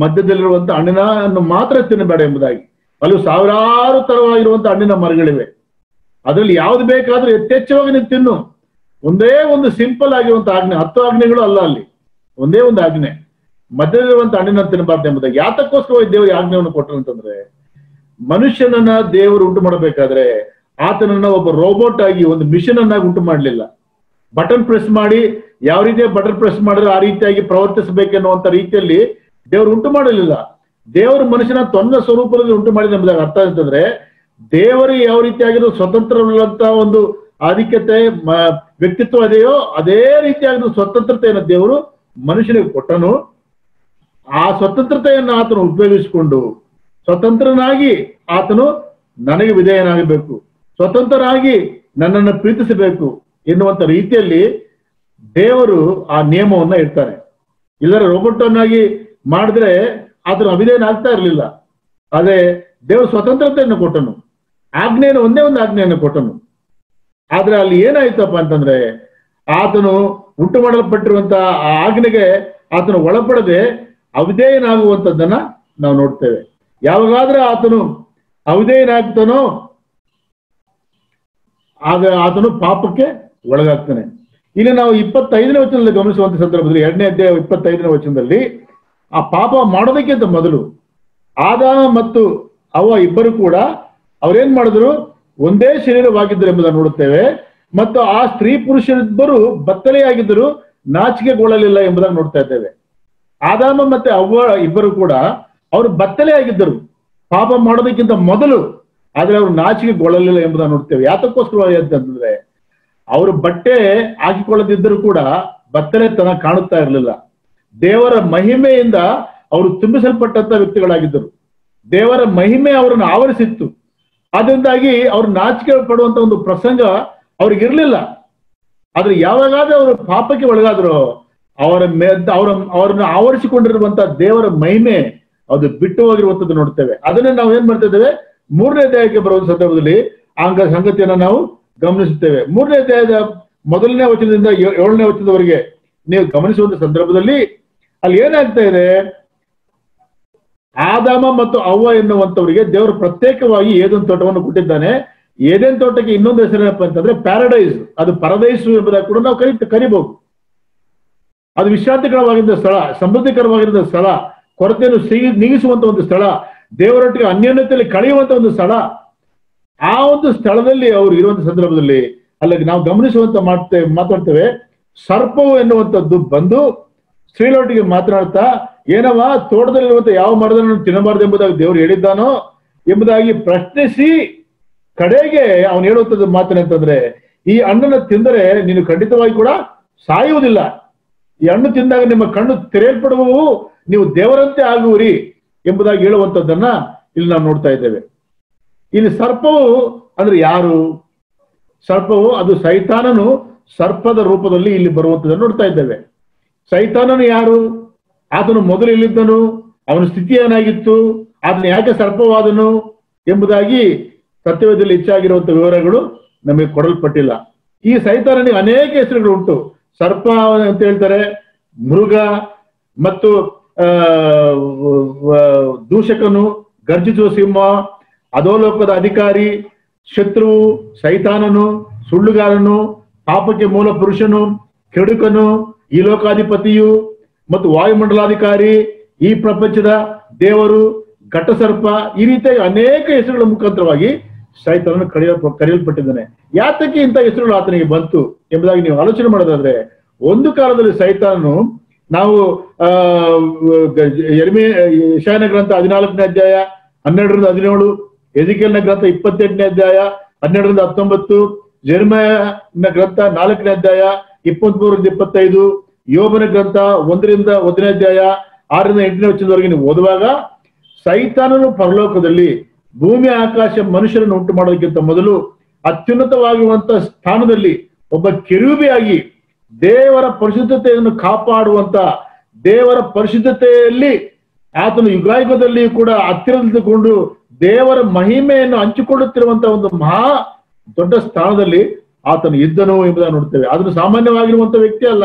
ಮಧ್ಯದಲ್ಲಿರುವಂತ ಹಣ್ಣಿನ ಮಾತ್ರ ತಿನ್ನಬೇಡ ಎಂಬುದಾಗಿ. ಅಲ್ಲಿ ಸಾವಿರಾರು ತರವಾಗಿರುವಂತ ಹಣ್ಣಿನ ಮರಗಳಿವೆ. ಅದರಲ್ಲಿ ಯಾವ್ದು ಬೇಕಾದ್ರೂ ಯಥೇಚ್ಛವಾಗಿ ನೀನು ತಿನ್ನು. ಒಂದೇ ಒಂದು ಸಿಂಪಲ್ ಆಗಿರುವಂತ ಆಜ್ಞೆ, ಹತ್ತು ಆಜ್ಞೆಗಳು ಅಲ್ಲ ಅಲ್ಲಿ. ಒಂದೇ ಒಂದು ಆಜ್ಞೆ. ಮಧ್ಯದಲ್ಲಿರುವಂತ ಹಣ್ಣಿನ ತಿನ್ನಬಾರ್ದು ಎಂಬುದಾಗಿ. ಯಾತಕ್ಕೋಸ್ಕರವಾಗಿ ದೇವರು ಆಜ್ಞೆಯನ್ನು ಕೊಟ್ಟರು ಅಂತಂದ್ರೆ, ಮನುಷ್ಯನನ್ನ ದೇವರು ಉಂಟು ಮಾಡಬೇಕಾದ್ರೆ ಆತನನ್ನ ಒಬ್ಬ ರೋಬೋಟ್ ಆಗಿ, ಒಂದು ಮಿಷನ್ ಅನ್ನಾಗಿ ಉಂಟು ಮಾಡಲಿಲ್ಲ. ಬಟನ್ ಪ್ರೆಸ್ ಮಾಡಿ, ಯಾವ ರೀತಿಯ ಬಟನ್ ಪ್ರೆಸ್ ಮಾಡಿದ್ರೆ ಆ ರೀತಿಯಾಗಿ ಪ್ರವರ್ತಿಸಬೇಕೆನ್ನುವಂತ ರೀತಿಯಲ್ಲಿ ದೇವರು ಉಂಟು ಮಾಡಲಿಲ್ಲ. ದೇವರು ಮನುಷ್ಯನ ತೊಂದರೆ ಸ್ವರೂಪದಲ್ಲಿ ಉಂಟು ಮಾಡಿದ ಎಂಬುದಾಗಿ ಅರ್ಥ ಅಂತಂದ್ರೆ ದೇವರು ಯಾವ ರೀತಿಯಾಗಿರೋ ಸ್ವತಂತ್ರವುಳ್ಳಂತ ಒಂದು ಆಧಿಕ್ಯತೆ ವ್ಯಕ್ತಿತ್ವ ಅದೆಯೋ ಅದೇ ರೀತಿಯಾಗಿರೋ ಸ್ವತಂತ್ರತೆಯನ್ನು ದೇವರು ಮನುಷ್ಯನಿಗೆ ಕೊಟ್ಟನು, ಆ ಸ್ವತಂತ್ರತೆಯನ್ನು ಆತನು ಉಪಯೋಗಿಸಿಕೊಂಡು ಸ್ವತಂತ್ರನಾಗಿ ಆತನು ನನಗೆ ವಿಧೇಯನಾಗಬೇಕು, ಸ್ವತಂತ್ರರಾಗಿ ನನ್ನನ್ನು ಪ್ರೀತಿಸಬೇಕು ಎನ್ನುವಂತ ರೀತಿಯಲ್ಲಿ ದೇವರು ಆ ನಿಯಮವನ್ನ ಇಡ್ತಾರೆ. ಇಲ್ಲರ ರೋಬೋಟನ್ನಾಗಿ ಮಾಡಿದ್ರೆ ಆತನು ಅವಿಧೇಯನಾಗ್ತಾ ಇರಲಿಲ್ಲ. ಆದ್ರೆ ದೇವರು ಸ್ವತಂತ್ರತೆಯನ್ನು ಕೊಟ್ಟನು, ಆಜ್ಞೆಯನ್ನು ಒಂದೇ ಒಂದು ಆಜ್ಞೆಯನ್ನು ಕೊಟ್ಟನು. ಆದ್ರೆ ಅಲ್ಲಿ ಏನಾಯ್ತಪ್ಪ ಅಂತಂದ್ರೆ, ಆತನು ಉಂಟು ಮಾಡಲ್ಪಟ್ಟಿರುವಂತಹ ಆ ಆಜ್ಞೆಗೆ ಆತನು ಒಳಪಡದೆ ಅವಿಧೇಯನಾಗುವಂಥದ್ದನ್ನ ನಾವು ನೋಡ್ತೇವೆ. ಯಾವಾಗಾದ್ರೆ ಆತನು ಅವಧೇಯನಾಗ್ತಾನೋ, ಆಗ ಆತನು ಪಾಪಕ್ಕೆ ಒಳಗಾಗ್ತಾನೆ. ಇಲ್ಲಿ ನಾವು ಇಪ್ಪತ್ತೈದನೇ ವಚನದಲ್ಲಿ ಗಮನಿಸುವಂತ ಸಂದರ್ಭದಲ್ಲಿ, ಎರಡನೇ ಅಧ್ಯಾಯ ಇಪ್ಪತ್ತೈದನೇ ವಚನದಲ್ಲಿ, ಆ ಪಾಪ ಮಾಡೋದಕ್ಕಿಂತ ಮೊದಲು ಆದಾಮ ಮತ್ತು ಅವ ಇಬ್ಬರು ಕೂಡ ಅವ್ರೇನ್ ಮಾಡಿದ್ರು? ಒಂದೇ ಶರೀರವಾಗಿದ್ದರು ಎಂಬುದನ್ನು ನೋಡುತ್ತೇವೆ. ಮತ್ತು ಆ ಸ್ತ್ರೀ ಪುರುಷರಿಬ್ಬರು ಬತ್ತಲೆಯಾಗಿದ್ದರು ನಾಚಿಕೆಗೊಳ್ಳಲಿಲ್ಲ ಎಂಬುದಾಗಿ ನೋಡ್ತಾ ಇದ್ದೇವೆ. ಆದಾಮ ಮತ್ತೆ ಅವ್ವ ಇಬ್ಬರು ಕೂಡ ಅವರು ಬತ್ತಲೆಯಾಗಿದ್ದರು. ಪಾಪ ಮಾಡೋದಕ್ಕಿಂತ ಮೊದಲು ಆದ್ರೆ ಅವರು ನಾಚಿಕೆಗೊಳ್ಳಲಿಲ್ಲ ಎಂಬುದನ್ನು ನೋಡ್ತೇವೆ. ಯಾತಕ್ಕೋಸ್ಕರ ಅಂತಂದ್ರೆ ಅವರು ಬಟ್ಟೆ ಹಾಕಿಕೊಳ್ಳದಿದ್ದರೂ ಕೂಡ ಬತ್ತಲೆತನ ಕಾಣುತ್ತಾ ಇರಲಿಲ್ಲ. ದೇವರ ಮಹಿಮೆಯಿಂದ ಅವರು ತುಂಬಿಸಲ್ಪಟ್ಟಂತ ವ್ಯಕ್ತಿಗಳಾಗಿದ್ದರು. ದೇವರ ಮಹಿಮೆ ಅವರನ್ನು ಆವರಿಸಿತ್ತು. ಅದರಿಂದಾಗಿ ಅವರು ನಾಚಿಕೆ ಪಡುವಂತ ಒಂದು ಪ್ರಸಂಗ ಅವ್ರಿಗಿರ್ಲಿಲ್ಲ ಆದ್ರೆ ಯಾವಾಗಾದ್ರೂ ಅವರು ಪಾಪಕ್ಕೆ ಒಳಗಾದ್ರು ಅವರ ಮೇ, ಅವರ, ಅವರನ್ನು ಆವರಿಸಿಕೊಂಡಿರುವಂತ ದೇವರ ಮಹಿಮೆ ಅದು ಬಿಟ್ಟು ಹೋಗಿರುವಂತದ್ದು ನೋಡ್ತೇವೆ. ಅದನ್ನೇ ನಾವು ಏನ್ ಮಾಡ್ತಾ ಇದ್ದೇವೆ? ಮೂರನೇ ದೇಹಕ್ಕೆ ಬರುವ ಸಂದರ್ಭದಲ್ಲಿ ಅಂಗ ಸಂಗತಿಯನ್ನ ನಾವು ಗಮನಿಸುತ್ತೇವೆ. ಮೂರನೇ ದೇಹದ ಮೊದಲನೇ ವಚನದಿಂದ ಏಳನೇ ವಚನದವರೆಗೆ ನೀವು ಗಮನಿಸುವಂತ ಸಂದರ್ಭದಲ್ಲಿ ಅಲ್ಲಿ ಏನಾಗ್ತಾ ಇದೆ? ಆದಾಮ ಮತ್ತು ಅವ್ವ ಎನ್ನುವಂತವರಿಗೆ ದೇವರು ಪ್ರತ್ಯೇಕವಾಗಿ ಏದೊಂದು ತೋಟವನ್ನು ಕೊಟ್ಟಿದ್ದಾನೆ. ಏದೇನ್ ತೋಟಕ್ಕೆ ಇನ್ನೊಂದು ಹೆಸರೇನಪ್ಪ ಅಂತಂದ್ರೆ ಪ್ಯಾರಡೈಸ್ ಅದು ಪರದೈಸು ಎಂಬುದಾಗಿ ಕೂಡ ನಾವು ಕರಿ ಕರಿಬಹುದು ಅದು ವಿಶ್ರಾಂತಿಕರವಾಗಿದ್ದ ಸ್ಥಳ ಸಮೃದ್ಧಿಕರವಾಗಿರುವ ಸ್ಥಳ, ಕೊರತೆಯನ್ನು ಸಿಗಿ, ನೀಗಿಸುವಂತ ಒಂದು ಸ್ಥಳ, ದೇವರೊಟ್ಟಿಗೆ ಅನ್ಯೋನ್ಯತೆಯಲ್ಲಿ ಕಳೆಯುವಂತ ಒಂದು ಸ್ಥಳ. ಆ ಒಂದು ಸ್ಥಳದಲ್ಲಿ ಅವರು ಇರುವಂತ ಸಂದರ್ಭದಲ್ಲಿ ಅಲ್ಲಿ ನಾವು ಗಮನಿಸುವಂತ ಮಾಡ್ತೇವೆ ಮಾತಾಡ್ತೇವೆ. ಸರ್ಪವು ಎನ್ನುವಂಥದ್ದು ಬಂದು ಸ್ತ್ರೀಲೊಟ್ಟಿಗೆ ಮಾತನಾಡ್ತಾ ಏನವ ತೋಟದಲ್ಲಿರುವಂತ ಯಾವ ಮರದನ್ನು ತಿನ್ನಬಾರದು ಎಂಬುದಾಗಿ ದೇವರು ಹೇಳಿದ್ದಾನೋ ಎಂಬುದಾಗಿ ಪ್ರಶ್ನಿಸಿ ಕಡೆಗೆ ಅವನು ಹೇಳುವಂಥದ್ದು ಮಾತೇನಂತಂದ್ರೆ ಈ ಹಣ್ಣನ್ನು ತಿಂದರೆ ನೀನು ಖಂಡಿತವಾಗಿ ಕೂಡ ಸಾಯುವುದಿಲ್ಲ. ಈ ಹಣ್ಣು ತಿಂದಾಗ ನಿಮ್ಮ ಕಣ್ಣು ತೆರೆಯಲ್ಪಡುವವು, ನೀವು ದೇವರಂತೆ ಆಗುವಿರಿ ಎಂಬುದಾಗಿ ಹೇಳುವಂಥದ್ದನ್ನ ಇಲ್ಲಿ ನಾವು ನೋಡ್ತಾ ಇದ್ದೇವೆ. ಇಲ್ಲಿ ಸರ್ಪವು ಅಂದ್ರೆ ಯಾರು? ಸರ್ಪವು ಅದು ಸೈತಾನನು ಸರ್ಪದ ರೂಪದಲ್ಲಿ ಇಲ್ಲಿ ಬರುವಂಥದ್ದನ್ನು ನೋಡ್ತಾ ಇದ್ದೇವೆ. ಸೈತಾನನು ಯಾರು? ಆತನು ಮೊದಲು ಇಲ್ಲಿದ್ದನು ಅವನ ಸ್ಥಿತಿ ಏನಾಗಿತ್ತು? ಆತನು ಯಾಕೆ ಸರ್ಪವಾದನು? ಎಂಬುದಾಗಿ ಸತ್ಯವೇದದಲ್ಲಿ ಹೆಚ್ಚಾಗಿರುವಂತ ವಿವರಗಳು ನಮಗೆ ಕೊಡಲ್ಪಟ್ಟಿಲ್ಲ. ಈ ಸೈತಾನನಿಗೆ ಅನೇಕ ಹೆಸರುಗಳು ಉಂಟು. ಸರ್ಪ ಅಂತ ಹೇಳ್ತಾರೆ, ಮೃಗ ಮತ್ತು ದೂಷಕನು, ಗರ್ಜಿಸುವ ಸಿಂಹ, ಅಧೋಲೋಕದ ಅಧಿಕಾರಿ, ಶತ್ರುವು, ಸೈತಾನನು, ಸುಳ್ಳುಗಾರನು, ಪಾಪಕ್ಕೆ ಮೂಲ ಪುರುಷನು, ಕೆಡುಕನು, ಈ ಲೋಕಾಧಿಪತಿಯು ಮತ್ತು ವಾಯುಮಂಡಲಾಧಿಕಾರಿ, ಈ ಪ್ರಪಂಚದ ದೇವರು, ಘಟಸರ್ಪ, ಈ ರೀತಿಯಾಗಿ ಅನೇಕ ಹೆಸರುಗಳ ಮುಖಾಂತರವಾಗಿ ಸೈತಾನನು ಕರೆಯ ಕರೆಯಲ್ಪಟ್ಟಿದ್ದಾನೆ. ಯಾತಕ್ಕೆ ಇಂಥ ಹೆಸರುಗಳು ಆತನಿಗೆ ಬಂತು ಎಂಬುದಾಗಿ ನೀವು ಆಲೋಚನೆ ಮಾಡೋದಾದ್ರೆ, ಒಂದು ಕಾಲದಲ್ಲಿ ಸೈತಾನನು ನಾವು, ಆ ಎರ್ಮಿ ಗ್ರಂಥ ಹದಿನಾಲ್ಕನೇ ಅಧ್ಯಾಯ, ಹನ್ನೆರಡರಿಂದ ಹದಿನೇಳು ಎಜಿಕೆಲ್ನ ಗ್ರಂಥ ಇಪ್ಪತ್ತೆಂಟನೇ ಅಧ್ಯಾಯ, ಹನ್ನೆರಡರಿಂದ ಹತ್ತೊಂಬತ್ತು ಜರ್ಮನ ಗ್ರಂಥ ನಾಲ್ಕನೇ ಅಧ್ಯಾಯ, ಇಪ್ಪತ್ಮೂರರಿಂದ ಇಪ್ಪತ್ತೈದು, ಯೋಬನ ಗ್ರಂಥ ಒಂದರಿಂದ ಒಂದನೇ ಅಧ್ಯಾಯ, ಆರರಿಂದ ಎಂಟನೇ ವಚನದವರೆಗೆ ನೀವು ಓದುವಾಗ, ಸೈತಾನನು ಪರಲೋಕದಲ್ಲಿ ಭೂಮಿ, ಆಕಾಶ ಮನುಷ್ಯರನ್ನು ಉಂಟು ಮಾಡೋದಕ್ಕಿಂತ ಮೊದಲು ಅತ್ಯುನ್ನತವಾಗಿರುವಂತ ಸ್ಥಾನದಲ್ಲಿ ಒಬ್ಬ ಕಿರುಬಿಯಾಗಿ ದೇವರ ಪರಿಶುದ್ಧತೆಯನ್ನು ಕಾಪಾಡುವಂತ ದೇವರ ಪರಿಶುದ್ಧತೆಯಲ್ಲಿ ಆತನು ಯುಗಾಯುಗದಲ್ಲಿ ಕೂಡ ಹತ್ತಿರದಿದ್ದುಕೊಂಡು ದೇವರ ಮಹಿಮೆಯನ್ನು ಹಂಚಿಕೊಳ್ಳುತ್ತಿರುವಂತಹ ಒಂದು ಮಹಾ ದೊಡ್ಡ ಸ್ಥಾನದಲ್ಲಿ ಆತನು ಇದ್ದನು ಎಂಬುದನ್ನು ನೋಡ್ತೇವೆ. ಆದ್ರೂ ಸಾಮಾನ್ಯವಾಗಿರುವಂತ ವ್ಯಕ್ತಿ ಅಲ್ಲ.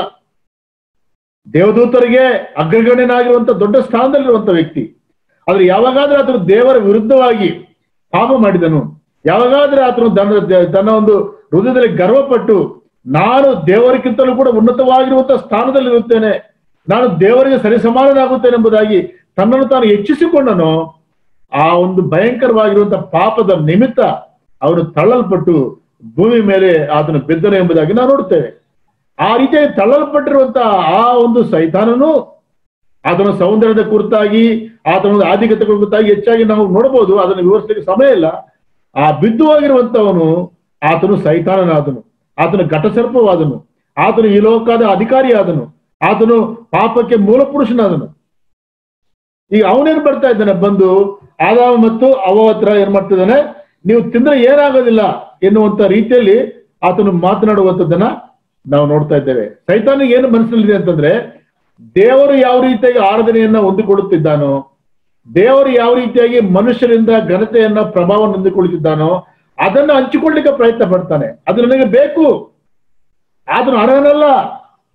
ದೇವದೂತರಿಗೆ ಅಗ್ರಗಣ್ಯನಾಗಿರುವಂತ ದೊಡ್ಡ ಸ್ಥಾನದಲ್ಲಿರುವಂತ ವ್ಯಕ್ತಿ. ಆದ್ರೆ ಯಾವಾಗಾದ್ರೂ ಆತನು ದೇವರ ವಿರುದ್ಧವಾಗಿ ಪಾಪ ಮಾಡಿದನು. ಯಾವಾಗಾದ್ರೂ ಆತನು ತನ್ನ ತನ್ನ ಒಂದು ಹೃದಯದಲ್ಲಿ ಗರ್ವಪಟ್ಟು, ನಾನು ದೇವರಿಗಿಂತಲೂ ಕೂಡ ಉನ್ನತವಾಗಿರುವಂತಹ ಸ್ಥಾನದಲ್ಲಿರುತ್ತೇನೆ. ನಾನು ದೇವರಿಗೆ ಸರಿಸಮಾನನಾಗುತ್ತೇನೆ ಎಂಬುದಾಗಿ ತನ್ನನ್ನು ತಾನು ಹೆಚ್ಚಿಸಿಕೊಂಡನು, ಆ ಒಂದು ಭಯಂಕರವಾಗಿರುವಂತಹ ಪಾಪದ ನಿಮಿತ್ತ ಅವನು ತಳ್ಳಲ್ಪಟ್ಟು ಭೂಮಿ ಮೇಲೆ ಆತನು ಬಿದ್ದನು ಎಂಬುದಾಗಿ ನಾವು ನೋಡುತ್ತೇವೆ. ಆ ರೀತಿಯಾಗಿ ತಳ್ಳಲ್ಪಟ್ಟಿರುವಂತಹ ಆ ಒಂದು ಸೈತಾನನು ಆತನ ಸೌಂದರ್ಯದ ಕುರಿತಾಗಿ ಆತನ ಆಧಿಕತೆ ಕುರಿತಾಗಿ ಹೆಚ್ಚಾಗಿ ನಾವು ನೋಡಬಹುದು ಅದನ್ನು ವಿವರಿಸಲಿಕ್ಕೆ ಸಮಯ ಇಲ್ಲ. ಆ ಬಿದ್ದು ಹೋಗಿರುವಂತವನು ಆತನು ಸೈತಾನನಾದನು. ಆತನು ಘಟಸರ್ಪವಾದನು. ಆತನು ಈ ಲೋಕದ ಅಧಿಕಾರಿಯಾದನು. ಆತನು ಪಾಪಕ್ಕೆ ಮೂಲ ಪುರುಷನಾದನು ಈಗ ಅವನೇನ್ ಬರ್ತಾ ಇದ್ದಾನೆ? ಬಂದು ಆದಾಮ ಮತ್ತು ಅವ ಹತ್ರ ಏನ್ ಮಾಡ್ತಿದ್ದಾನೆ ನೀವು ತಿಂದ್ರೆ ಏನಾಗೋದಿಲ್ಲ ಎನ್ನುವಂತ ರೀತಿಯಲ್ಲಿ ಆತನು ಮಾತನಾಡುವಂಥದ್ದನ್ನ ನಾವು ನೋಡ್ತಾ ಇದ್ದೇವೆ. ಸೈತಾನಿಗೆ ಏನು ಮನಸ್ಸಲ್ಲಿದೆ ಅಂತಂದ್ರೆ ದೇವರು ಯಾವ ರೀತಿಯಾಗಿ ಆರಾಧನೆಯನ್ನ ಹೊಂದಿಕೊಳ್ಳುತ್ತಿದ್ದಾನೋ, ದೇವರು ಯಾವ ರೀತಿಯಾಗಿ ಮನುಷ್ಯರಿಂದ ಘನತೆಯನ್ನ ಪ್ರಭಾವ ಹೊಂದಿಕೊಳ್ಳುತ್ತಿದ್ದಾನೋ, ಅದನ್ನ ಹಂಚಿಕೊಳ್ಳಿಕ್ಕೆ ಪ್ರಯತ್ನ ಪಡ್ತಾನೆ. ಅದು ನನಗೆ ಬೇಕು. ಅದು ಅರ್ಹನಲ್ಲ.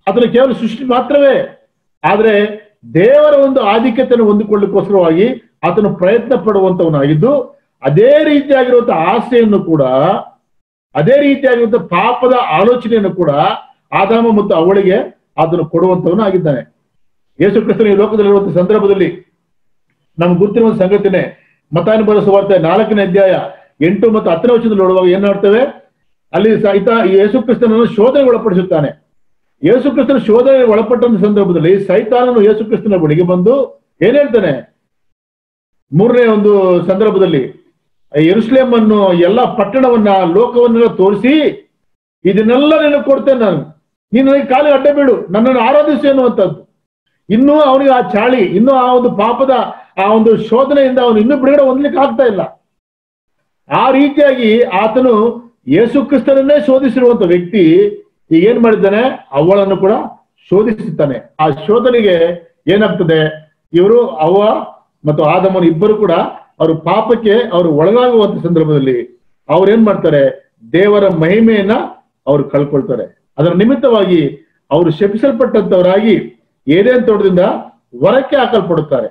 ಅದನ್ನು ಕೇವಲ ಸೃಷ್ಟಿ ಮಾತ್ರವೇ. ಆದ್ರೆ ದೇವರ ಒಂದು ಆಧಿಕ್ಯತೆಯನ್ನು ಹೊಂದಿಕೊಳ್ಳಿಕ್ಕೋಸ್ಕರವಾಗಿ ಆತನು ಪ್ರಯತ್ನ ಪಡುವಂತವನಾಗಿದ್ದು, ಅದೇ ರೀತಿಯಾಗಿರುವಂತಹ ಆಸೆಯನ್ನು ಕೂಡ, ಅದೇ ರೀತಿಯಾಗಿರುವಂತಹ ಪಾಪದ ಆಲೋಚನೆಯನ್ನು ಕೂಡ ಆದಾಮ ಮತ್ತು ಅವಳಿಗೆ ಅದನ್ನು ಕೊಡುವಂತವನು ಆಗಿದ್ದಾನೆ ಯೇಸು ಕ್ರಿಸ್ತನ ಈ ಲೋಕದಲ್ಲಿರುವಂತಹ ಸಂದರ್ಭದಲ್ಲಿ ನಮ್ಗೆ ಗೊತ್ತಿರುವ ಸಂಗತಿನೇ ಮತಾನುಭವ ಸುವಾರ್ತೆ ನಾಲ್ಕನೇ ಅಧ್ಯಾಯ ಎಂಟು ಮತ್ತು ಹತ್ತನೇ ವರ್ಷದಲ್ಲಿ ನೋಡುವಾಗ ಏನ್ ಮಾಡ್ತೇವೆ? ಅಲ್ಲಿ ಸಹಿತ ಈ ಯೇಸು ಕ್ರಿಸ್ತನನ್ನು ಶೋಧನೆಗೆ ಒಳಪಡಿಸುತ್ತಾನೆ. ಯೇಸು ಕ್ರಿಸ್ತನ ಶೋಧನೆಗೆ ಒಳಪಟ್ಟಂತ ಸಂದರ್ಭದಲ್ಲಿ ಸೈತಾನನು ಯೇಸು ಕ್ರಿಸ್ತನ ಬಳಿಗೆ ಬಂದು ಏನ್ ಹೇಳ್ತಾನೆ? ಮೂರನೇ ಒಂದು ಸಂದರ್ಭದಲ್ಲಿ ಯರುಸ್ಲೇಮ್ ಅನ್ನು ಎಲ್ಲ ಪಟ್ಟಣವನ್ನ, ಲೋಕವನ್ನೆಲ್ಲ ತೋರಿಸಿ, ಇದನ್ನೆಲ್ಲ ನಿನಗೆ ಕೊಡ್ತೇನೆ ನಾನು. ನೀನು ನನಗೆ ಕಾಲಿಗೆ ಅಡ್ಡ ಬೀಳು, ನನ್ನನ್ನು ಆರಾಧಿಸಿ ಎನ್ನುವಂಥದ್ದು. ಇನ್ನೂ ಅವನಿಗೆ ಆ ಚಾಳಿ, ಇನ್ನೂ ಆ ಒಂದು ಪಾಪದ, ಆ ಒಂದು ಶೋಧನೆಯಿಂದ ಅವನು ಇನ್ನೂ ಬಿಡುಗಡೆ ಹೊಂದಲಿಕ್ಕೆ ಆಗ್ತಾ ಇಲ್ಲ. ಆ ರೀತಿಯಾಗಿ ಆತನು ಯೇಸು ಕ್ರಿಸ್ತನನ್ನೇ ಶೋಧಿಸಿರುವಂತ ವ್ಯಕ್ತಿ ಈಗ ಏನ್ ಮಾಡಿದ್ದಾನೆ? ಅವಳನ್ನು ಕೂಡ ಶೋಧಿಸುತ್ತಾನೆ. ಆ ಶೋಧನೆಗೆ ಏನಾಗ್ತದೆ? ಇವರು ಅವ್ವ ಮತ್ತು ಆದಮನ ಇಬ್ಬರು ಕೂಡ ಅವರು ಪಾಪಕ್ಕೆ ಅವರು ಒಳಗಾಗುವಂತ ಸಂದರ್ಭದಲ್ಲಿ ಅವ್ರು ಏನ್ ಮಾಡ್ತಾರೆ? ದೇವರ ಮಹಿಮೆಯನ್ನ ಅವ್ರು ಕಳ್ಕೊಳ್ತಾರೆ. ಅದರ ನಿಮಿತ್ತವಾಗಿ ಅವರು ಶಪಿಸಲ್ಪಟ್ಟಂತವರಾಗಿ ಏನೇನ್ ತೋಟದಿಂದ ಹೊರಕ್ಕೆ ಹಾಕಲ್ಪಡುತ್ತಾರೆ?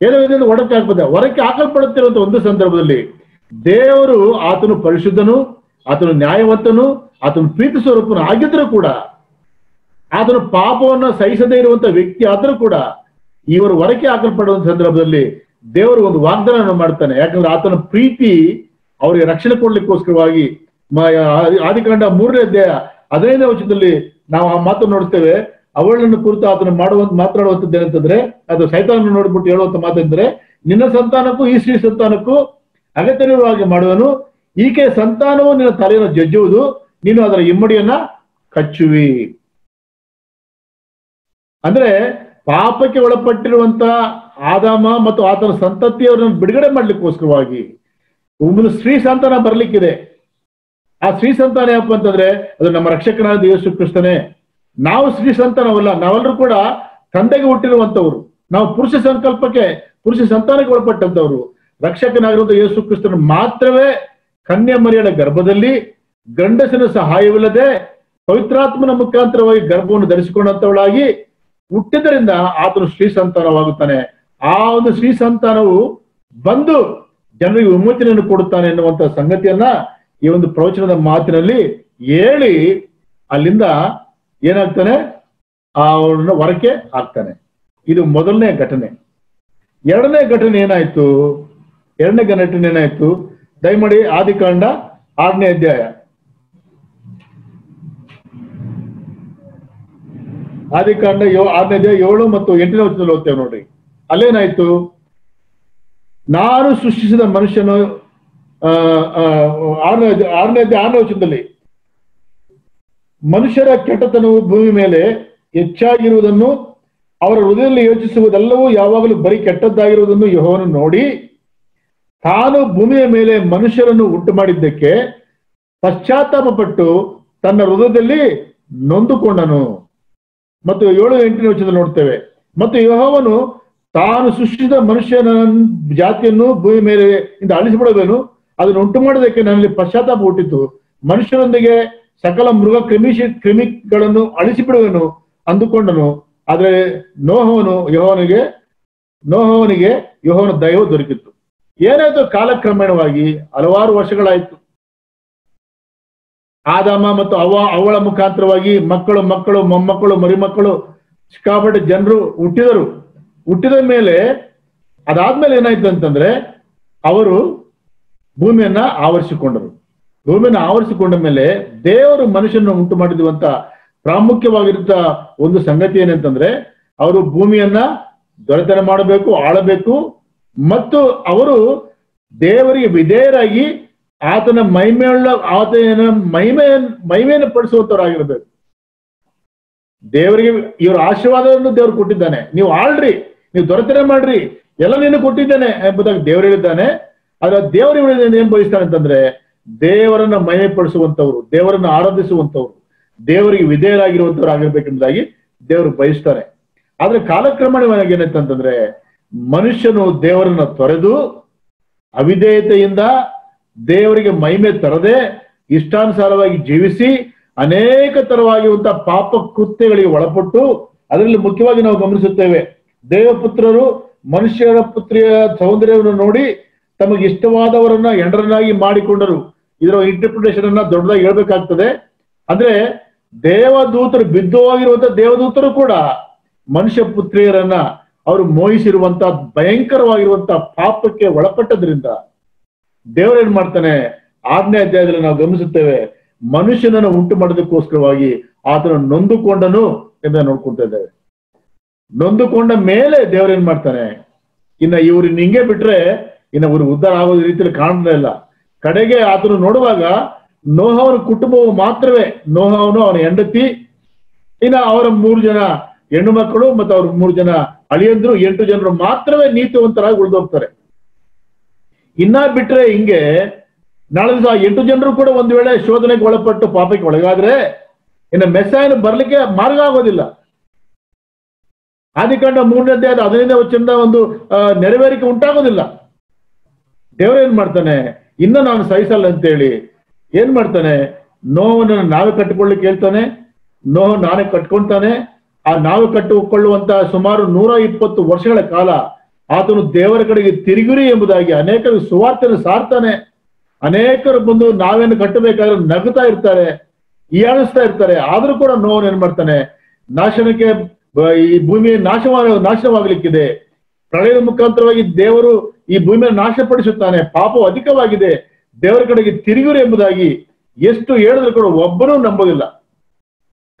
ಏನೋ ಇದರಿಂದ ಹೊರಕ್ಕೆ ಹಾಕ್ಬೋದ ಹೊರಕ್ಕೆ ಹಾಕಲ್ಪಡುತ್ತಿರುವಂತ ಒಂದು ಸಂದರ್ಭದಲ್ಲಿ ದೇವರು ಆತನು ಪರಿಶುದ್ಧನು, ಆತನು ನ್ಯಾಯವಂತನು, ಆತನ ಪ್ರೀತಿ ಸ್ವರೂಪನು ಆಗಿದ್ರು ಕೂಡ, ಆತನು ಪಾಪವನ್ನ ಸಹಿಸದೇ ಇರುವಂತ ವ್ಯಕ್ತಿ ಆದರೂ ಕೂಡ ಇವರು ಹೊರಕ್ಕೆ ಹಾಕಲ್ಪಡುವಂತ ಸಂದರ್ಭದಲ್ಲಿ ದೇವರು ಒಂದು ವಾಗ್ದಾನ ಮಾಡ್ತಾನೆ. ಯಾಕಂದ್ರೆ ಆತನ ಪ್ರೀತಿ ಅವರಿಗೆ ರಕ್ಷಣೆ ಕೊಡ್ಲಿಕ್ಕೋಸ್ಕರವಾಗಿ ಆದಿಕಾಂಡ ಮೂರನೇ ಅಧ್ಯಾಯ ಹದಿನೈದನೇ ವಚನದಲ್ಲಿ ನಾವು ಆ ಮಾತನ್ನು ನೋಡ್ತೇವೆ. ಅವಳನ್ನು ಕುರಿತು ಆತನು ಮಾಡುವಂತ ಮಾತನಾಡುವಂಥದ್ದು ಏನಂತಂದ್ರೆ, ಅದು ಸೈತಾನ ನೋಡ್ಬಿಟ್ಟು ಹೇಳುವಂತ ಮಾತಂದ್ರೆ, ನಿನ್ನ ಸಂತಾನಕ್ಕೂ ಈ ಸ್ತ್ರೀ ಸಂತಾನಕ್ಕೂ ಅಗತ್ಯವಾಗಿ ಮಾಡುವನು, ಈಕೆ ಸಂತಾನವು ನಿನ್ನ ತಲೆಯನ್ನು ಜಜ್ಜುವುದು, ನೀನು ಅದರ ಇಮ್ಮಡಿಯನ್ನ ಕಚ್ಚುವಿ. ಅಂದ್ರೆ ಪಾಪಕ್ಕೆ ಒಳಪಟ್ಟಿರುವಂತ ಆದಾಮ ಮತ್ತು ಆತನ ಸಂತತಿಯವರನ್ನು ಬಿಡುಗಡೆ ಮಾಡ್ಲಿಕ್ಕೋಸ್ಕರವಾಗಿ ಒಂದು ಸ್ತ್ರೀ ಸಂತಾನ ಬರ್ಲಿಕ್ಕಿದೆ. ಆ ಸ್ತ್ರೀ ಸಂತಾನ ಯಾಕಂತಂದ್ರೆ ಅದು ನಮ್ಮ ರಕ್ಷಕನಾದ ಯೇಸು ಕ್ರಿಸ್ತನೇ. ನಾವು ಸ್ತ್ರೀ ಸಂತಾನವಲ್ಲ, ನಾವೆಲ್ಲರೂ ಕೂಡ ತಂದೆಗೆ ಹುಟ್ಟಿರುವಂತವ್ರು ನಾವು ಪುರುಷ ಸಂಕಲ್ಪಕ್ಕೆ, ಪುರುಷ ಸಂತಾನಕ್ಕೆ ಒಳಪಟ್ಟಂತವ್ರು ರಕ್ಷಕನಾಗಿರುವಂತಹ ಯೇಸು ಕ್ರಿಸ್ತನು ಮಾತ್ರವೇ ಕನ್ಯಾ ಮರಿಯಳ ಗರ್ಭದಲ್ಲಿ, ಗಂಡಸಿನ ಸಹಾಯವಿಲ್ಲದೆ ಪವಿತ್ರಾತ್ಮನ ಮುಖಾಂತರವಾಗಿ ಗರ್ಭವನ್ನು ಧರಿಸಿಕೊಂಡಂತವಳಾಗಿ ಹುಟ್ಟಿದ್ದರಿಂದ ಆತನು ಶ್ರೀ ಸಂತಾನವಾಗುತ್ತಾನೆ. ಆ ಒಂದು ಶ್ರೀ ಸಂತಾನವು ಬಂದು ಜನರಿಗೆ ವಿಮೋಚನೆಯನ್ನು ಕೊಡುತ್ತಾನೆ ಎನ್ನುವಂತಹ ಸಂಗತಿಯನ್ನ ಈ ಒಂದು ಪ್ರವಚನದ ಮಾತಿನಲ್ಲಿ ಹೇಳಿ ಅಲ್ಲಿಂದ ಏನಾಗ್ತಾನೆ? ಆ ಹೊರಕೆ ಆಗ್ತಾನೆ ಇದು ಮೊದಲನೇ ಘಟನೆ. ಎರಡನೇ ಘಟನೆ ಏನಾಯ್ತು? ಎರಡನೇ ಘಟನೆ ಏನಾಯ್ತು? ದಯಮಾಡಿ ಆದಿಕಾಂಡ ಆರನೇ ಅಧ್ಯಾಯ. ಆದಿಕಾಂಡ ಆರನೇ ಅಧ್ಯಾಯ ಏಳು ಮತ್ತು ಎಂಟನೇ ವರ್ಷದಲ್ಲಿ ಓದ್ತೇವೆ ನೋಡ್ರಿ. ಅಲ್ಲೇನಾಯ್ತು? ನಾನು ಸೃಷ್ಟಿಸಿದ ಮನುಷ್ಯನು ಆರನೇ ಆರನೇ ಅಧ್ಯಾಯ ಆರನೇ ವಚನದಲ್ಲಿ ಮನುಷ್ಯರ ಕೆಟ್ಟತನವು ಭೂಮಿ ಮೇಲೆ ಹೆಚ್ಚಾಗಿರುವುದನ್ನು, ಅವರ ಹೃದಯದಲ್ಲಿ ಯೋಚಿಸುವುದೆಲ್ಲವೂ ಯಾವಾಗಲೂ ಬರೀ ಕೆಟ್ಟದ್ದಾಗಿರುವುದನ್ನು ಯಹೋವನು ನೋಡಿ, ತಾನು ಭೂಮಿಯ ಮೇಲೆ ಮನುಷ್ಯರನ್ನು ಉಂಟು ಮಾಡಿದ್ದಕ್ಕೆ ಪಶ್ಚಾತ್ತಾಪಪಟ್ಟು ತನ್ನ ಹೃದಯದಲ್ಲಿ ನೊಂದುಕೊಂಡನು. ಮತ್ತು ಏಳು, ಎಂಟನೇ ವಚನದಲ್ಲಿ ನೋಡ್ತೇವೆ. ಮತ್ತು ಯಹೋವನು ತಾನು ಸೃಷ್ಟಿಸಿದ ಮನುಷ್ಯನ ಜಾತಿಯನ್ನು ಭೂಮಿ ಮೇಲೆ ಇಂದ ಅಳಿಸಿಬಿಡಬೇನು, ಅದನ್ನು ಉಂಟು ಮಾಡೋದಕ್ಕೆ ನನ್ನಲ್ಲಿ ಪಶ್ಚಾತ್ತಾಪ ಹುಟ್ಟಿತು ಮನುಷ್ಯರೊಂದಿಗೆ ಸಕಲ ಮೃಗ ಕ್ರಿಮಿ ಕ್ರಿಮಿಗಳನ್ನು ಅಳಿಸಿಬಿಡುವೆನು ಅಂದುಕೊಂಡನು. ಆದರೆ ನೋಹವನು ಯಹೋವನಿಗೆ ನೋಹವನಿಗೆ ಯಹೋವನ ದೈವ ದೊರಕಿತ್ತು ಏನಾಯ್ತು ಕಾಲಕ್ರಮೇಣವಾಗಿ ಹಲವಾರು ವರ್ಷಗಳಾಯಿತು. ಆದಾಮ ಮತ್ತು ಅವ ಅವಳ ಮುಖಾಂತರವಾಗಿ ಮಕ್ಕಳು ಮಕ್ಕಳು, ಮೊಮ್ಮಕ್ಕಳು, ಮರಿಮಕ್ಕಳು, ಸಿಕ್ಕಾಪಟ್ಟೆ ಜನರು ಹುಟ್ಟಿದರು. ಹುಟ್ಟಿದ ಮೇಲೆ, ಅದಾದ್ಮೇಲೆ ಏನಾಯ್ತು ಅಂತಂದ್ರೆ, ಅವರು ಭೂಮಿಯನ್ನ ಆವರಿಸಿಕೊಂಡರು. ಭೂಮಿಯನ್ನು ಆವರಿಸಿಕೊಂಡ ಮೇಲೆ ದೇವರು ಮನುಷ್ಯನ ಉಂಟು ಮಾಡಿರುವಂತ ಪ್ರಾಮುಖ್ಯವಾಗಿರುತ್ತ ಒಂದು ಸಂಗತಿ ಏನಂತಂದ್ರೆ, ಅವರು ಭೂಮಿಯನ್ನ ದೊರೆತನ ಮಾಡಬೇಕು, ಆಳಬೇಕು, ಮತ್ತು ಅವರು ದೇವರಿಗೆ ವಿಧೇಯರಾಗಿ ಆತನ ಮಹಿಮೆಯುಳ್ಳ, ಆತನ ಮಹಿಮೆ, ಮಹಿಮೆಯನ್ನು ಪಡಿಸುವಂತವರಾಗಿರ್ಬೇಕು ದೇವರಿಗೆ ಇವರ ಆಶೀರ್ವಾದವನ್ನು ದೇವರು ಕೊಟ್ಟಿದ್ದಾನೆ. ನೀವು ಆಳ್ರಿ, ನೀವು ದೊರೆತನೆ ಮಾಡ್ರಿ, ಎಲ್ಲ ನೀನು ಕೊಟ್ಟಿದ್ದೇನೆ ಎಂಬುದಾಗಿ ದೇವರು ಹೇಳಿದ್ದಾನೆ. ಆದ್ರೆ ದೇವರು ಏನ್ ಬಯಸ್ತಾನೆ ಅಂತಂದ್ರೆ ದೇವರನ್ನ ಮಹಿಮೆ ಪಡಿಸುವಂತವ್ರು ದೇವರನ್ನ ಆರಾಧಿಸುವಂತವ್ರು ದೇವರಿಗೆ ವಿಧೇಯರಾಗಿರುವಂತವ್ರು ಆಗಿರ್ಬೇಕೆಂಬುದಾಗಿ ದೇವರು ಬಯಸ್ತಾರೆ. ಆದ್ರೆ ಕಾಲಕ್ರಮಣವಾಗಿ ಏನಂತಂದ್ರೆ ಮನುಷ್ಯನು ದೇವರನ್ನ ತೊರೆದು, ಅವಿಧೇಯತೆಯಿಂದ ದೇವರಿಗೆ ಮಹಿಮೆ ತರದೆ, ಇಷ್ಟಾನುಸಾರವಾಗಿ ಜೀವಿಸಿ, ಅನೇಕ ತರವಾಗಿರುವಂತಹ ಪಾಪ ಕೃತ್ಯಗಳಿಗೆ ಒಳಪಟ್ಟು, ಅದರಲ್ಲಿ ಮುಖ್ಯವಾಗಿ ನಾವು ಗಮನಿಸುತ್ತೇವೆ, ದೇವಪುತ್ರರು ಮನುಷ್ಯರ ಪುತ್ರಿಯ ಸೌಂದರ್ಯವನ್ನು ನೋಡಿ ತಮಗೆ ಇಷ್ಟವಾದವರನ್ನ ಎಂಡರನ್ನಾಗಿ ಮಾಡಿಕೊಂಡರು. ಇದರ ಇಂಟರ್ಪ್ರಿಟೇಷನ್ ಅನ್ನ ದೊಡ್ಡದಾಗಿ ಹೇಳ್ಬೇಕಾಗ್ತದೆ. ಅಂದ್ರೆ ದೇವದೂತರು ಬಿದ್ದು ಹೋಗಿರುವಂತ ದೇವದೂತರು ಕೂಡ ಮನುಷ್ಯ ಪುತ್ರಿಯರನ್ನ ಅವರು ಮೋಹಿಸಿರುವಂತ ಭಯಂಕರವಾಗಿರುವಂತ ಪಾಪಕ್ಕೆ ಒಳಪಟ್ಟದ್ರಿಂದ ದೇವರೇನ್ ಮಾಡ್ತಾನೆ? ಆಜ್ಞೆ ಅಧ್ಯಾಯದಲ್ಲಿ ನಾವು ಗಮನಿಸುತ್ತೇವೆ, ಮನುಷ್ಯನನ್ನು ಉಂಟು ಮಾಡೋದಕ್ಕೋಸ್ಕರವಾಗಿ ಆತನ ನೊಂದುಕೊಂಡನು ಎಂದ ನೋಡ್ಕೊಳ್ತಾ ಇದ್ದೇವೆ. ನೊಂದುಕೊಂಡ ಮೇಲೆ ದೇವರೇನ್ ಮಾಡ್ತಾನೆ? ಇನ್ನ ಇವ್ರು ಹಿಂಗೆ ಬಿಟ್ರೆ ಇನ್ನ ಇವರು ಉದ್ಧಾರ ಆಗೋದ ರೀತಿಯಲ್ಲಿ ಕಾಣ್ತಾ ಇಲ್ಲ. ಕಡೆಗೆ ಆತನು ನೋಡುವಾಗ ನೋಹವನ ಕುಟುಂಬವು ಮಾತ್ರವೇ. ನೋಹವನು ಅವನ ಹೆಂಡತಿ, ಇನ್ನ ಅವರ ಮೂರು ಜನ ಹೆಣ್ಣು ಮಕ್ಕಳು ಮತ್ತು ಅವ್ರ ಮೂರು ಜನ ಅಳಿಯಂದ್ರು, ಎಂಟು ಜನರು ಮಾತ್ರವೇ ನೀತಿವಂತರಾಗಿ ಉಳಿದೋಗ್ತಾರೆ. ಇನ್ನ ಬಿಟ್ರೆ ಹಿಂಗೆ ನಾಳೆ ದಿವಸ ಎಂಟು ಜನರು ಕೂಡ ಒಂದು ವೇಳೆ ಶೋಧನೆಗೆ ಒಳಪಟ್ಟು ಪಾಪಕ್ಕೆ ಒಳಗಾದ್ರೆ ಇನ್ನು ಮೆಸ್ಸಾಯನ ಬರ್ಲಿಕ್ಕೆ ಮಾರ್ಗ ಆಗೋದಿಲ್ಲ. ಆದಿಕಾಂಡ ಮೂರನೇ ಅಧ್ಯಾಯದ ಹದಿನೈದನೇ ವಚನದ ಒಂದು ನೆರವೇರಿಕೆ ಉಂಟಾಗೋದಿಲ್ಲ. ದೇವರೇನ್ ಮಾಡ್ತಾನೆ? ಇನ್ನ ನಾನು ಸಹಿಸಲ್ಲ ಅಂತೇಳಿ ಏನ್ ಮಾಡ್ತಾನೆ? ನೋವನ್ನು ನಾವೇ ಕಟ್ಟಿಕೊಳ್ಳಿಕ್ಕೆ ಹೇಳ್ತಾನೆ, ನೋವು ನಾನೇ ಕಟ್ಕೊಂತಾನೆ. ಆ ನಾವು ಕಟ್ಟುಕೊಳ್ಳುವಂತಹ ಸುಮಾರು ನೂರ ಇಪ್ಪತ್ತು ವರ್ಷಗಳ ಕಾಲ ಆತನು ದೇವರ ಕಡೆಗೆ ತಿರುಗಿರಿ ಎಂಬುದಾಗಿ ಅನೇಕರು ಸುವಾರ್ತೆಯನ್ನು ಸಾರ್ತಾನೆ. ಅನೇಕರು ಬಂದು ನಾವೇನು ಕಟ್ಟಬೇಕಾದ್ರೆ ನಗುತ್ತಾ ಇರ್ತಾರೆ ಹೀಯಾಳಿಸ್ತಾ ಇರ್ತಾರೆ. ಆದ್ರೂ ಕೂಡ ನೋವನ್ನು ಏನ್ ಮಾಡ್ತಾನೆ? ನಾಶನಕ್ಕೆ ಈ ಭೂಮಿ ನಾಶವಾಗ, ನಾಶವಾಗಲಿಕ್ಕಿದೆ. ಪ್ರಳಯದ ಮುಖಾಂತರವಾಗಿ ದೇವರು ಈ ಭೂಮಿಯನ್ನು ನಾಶಪಡಿಸುತ್ತಾನೆ. ಪಾಪವು ಅಧಿಕವಾಗಿದೆ. ದೇವರ ಕಡೆಗೆ ತಿರುಗಿರು ಎಂಬುದಾಗಿ ಎಷ್ಟು ಹೇಳಿದ್ರು ಕೂಡ ಒಬ್ಬನೂ ನಂಬೋದಿಲ್ಲ.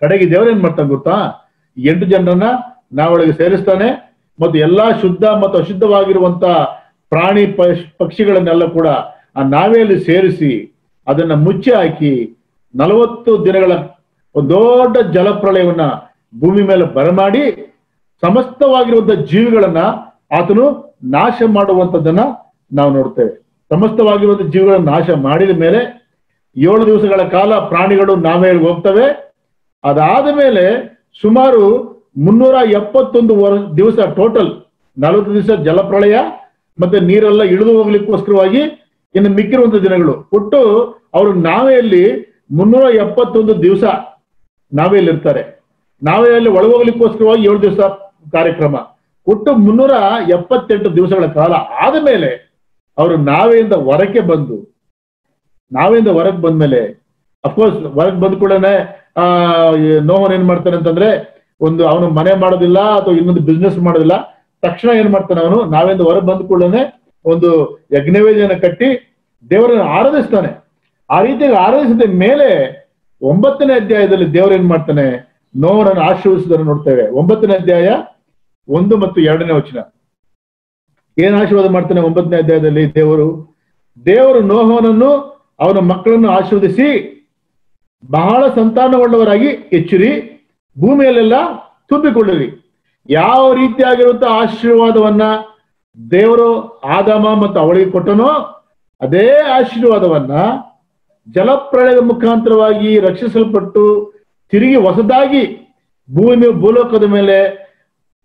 ಕಡೆಗೆ ದೇವರೇನ್ ಮಾಡ್ತಾನೆ ಗೊತ್ತಾ? ಎಂಟು ಜನರನ್ನ ನಾವೊಳಗೆ ಸೇರಿಸ್ತಾನೆ ಮತ್ತು ಎಲ್ಲಾ ಶುದ್ಧ ಮತ್ತು ಅಶುದ್ಧವಾಗಿರುವಂತ ಪ್ರಾಣಿ ಪಕ್ಷಿಗಳನ್ನೆಲ್ಲ ಕೂಡ ಆ ನಾವೆಯಲ್ಲಿ ಸೇರಿಸಿ ಅದನ್ನ ಮುಚ್ಚಿ ಹಾಕಿ ನಲವತ್ತು ದಿನಗಳ ಒಂದು ದೊಡ್ಡ ಜಲಪ್ರಳಯವನ್ನ ಭೂಮಿ ಮೇಲೆ ಬರಮಾಡಿ ಸಮಸ್ತವಾಗಿರುವಂತ ಜೀವಿಗಳನ್ನ ಆತನು ನಾಶ ಮಾಡುವಂತದ್ದನ್ನ ನಾವು ನೋಡ್ತೇವೆ. ಸಮಸ್ತವಾಗಿರುವಂತ ಜೀವಿಗಳನ್ನ ನಾಶ ಮಾಡಿದ ಮೇಲೆ ಏಳು ದಿವಸಗಳ ಕಾಲ ಪ್ರಾಣಿಗಳು ನಾವೇ ಹೋಗ್ತವೆ. ಅದಾದ ಮೇಲೆ ಸುಮಾರು ಮುನ್ನೂರ ಎಪ್ಪತ್ತೊಂದು ದಿವಸ ಟೋಟಲ್ ನಲವತ್ತು ದಿವಸ ಜಲಪ್ರಳಯ ಮತ್ತೆ ನೀರೆಲ್ಲ ಇಳಿದು ಹೋಗ್ಲಿಕ್ಕೋಸ್ಕರವಾಗಿ ಇನ್ನು ಮಿಕ್ಕಿರುವಂತ ದಿನಗಳು. ಒಟ್ಟು ಅವರು ನಾವೆಯಲ್ಲಿ ಮುನ್ನೂರ ಎಪ್ಪತ್ತೊಂದು ದಿವಸ ನಾವೆಯಲ್ಲಿ ಇರ್ತಾರೆ ನಾವೆಯಲ್ಲಿ ಒಳಗೋಗ್ಲಿಕ್ಕೋಸ್ಕರವಾಗಿ ಏಳು ದಿವಸ ಕಾರ್ಯಕ್ರಮ. ಒಟ್ಟು ಮುನ್ನೂರ ಎಪ್ಪತ್ತೆಂಟು ದಿವಸಗಳ ಕಾಲ ಆದ ಮೇಲೆ ಅವರು ನಾವೆಯಿಂದ ಹೊರಕ್ಕೆ ಬಂದು, ನಾವೆಯಿಂದ ಹೊರಗೆ ಬಂದ್ಮೇಲೆ ಅಫ್ಕೋರ್ಸ್ ಹೊರಗೆ ಬಂದ ಕೂಡಲೇ, ಆ ನೋವನ್ ಏನ್ ಮಾಡ್ತಾನೆ ಅಂತಂದ್ರೆ, ಒಂದು ಅವನು ಮನೆ ಮಾಡೋದಿಲ್ಲ ಅಥವಾ ಇನ್ನೊಂದು ಬಿಸ್ನೆಸ್ ಮಾಡೋದಿಲ್ಲ, ತಕ್ಷಣ ಏನ್ ಮಾಡ್ತಾನೆ ಅವನು ನಾವೆಂದು ಹೊರಗೆ ಬಂದ ಕೂಡಲೇ ಒಂದು ಯಜ್ಞವೇದಿಯನ್ನು ಕಟ್ಟಿ ದೇವರನ್ನು ಆರಾಧಿಸ್ತಾನೆ. ಆ ರೀತಿಯಾಗಿ ಆರಾಧಿಸಿದ ಮೇಲೆ ಒಂಬತ್ತನೇ ಅಧ್ಯಾಯದಲ್ಲಿ ದೇವರು ಏನ್ ಮಾಡ್ತಾನೆ? ನೋವನನ್ನು ಆಶೀರ್ವದಿಸುವುದನ್ನು ನೋಡ್ತೇವೆ. ಒಂಬತ್ತನೇ ಅಧ್ಯಾಯ ಒಂದು ಮತ್ತು ಎರಡನೇ ವಚನ. ಏನ್ ಆಶೀರ್ವಾದ ಮಾಡ್ತಾನೆ ಒಂಬತ್ತನೇ ಅಧ್ಯಾಯದಲ್ಲಿ ದೇವರು? ದೇವರು ನೋಹವನನ್ನು ಅವನ ಮಕ್ಕಳನ್ನು ಆಶೀರ್ವದಿಸಿ ಬಹಳ ಸಂತಾನವುಳ್ಳವರಾಗಿ ಹೆಚ್ಚಿರಿ, ಭೂಮಿಯಲ್ಲೆಲ್ಲ ತುಂಬಿಕೊಳ್ಳಿರಿ. ಯಾವ ರೀತಿಯಾಗಿರುವಂತಹ ಆಶೀರ್ವಾದವನ್ನ ದೇವರು ಆದಾಮ ಮತ್ತು ಅವಳಿಗೆ ಕೊಟ್ಟನೋ, ಅದೇ ಆಶೀರ್ವಾದವನ್ನ ಜಲಪ್ರಳಯದ ಮುಖಾಂತರವಾಗಿ ರಕ್ಷಿಸಲ್ಪಟ್ಟು ತಿರುಗಿ ಹೊಸದಾಗಿ ಭೂಮಿ ಭೂಲೋಕದ ಮೇಲೆ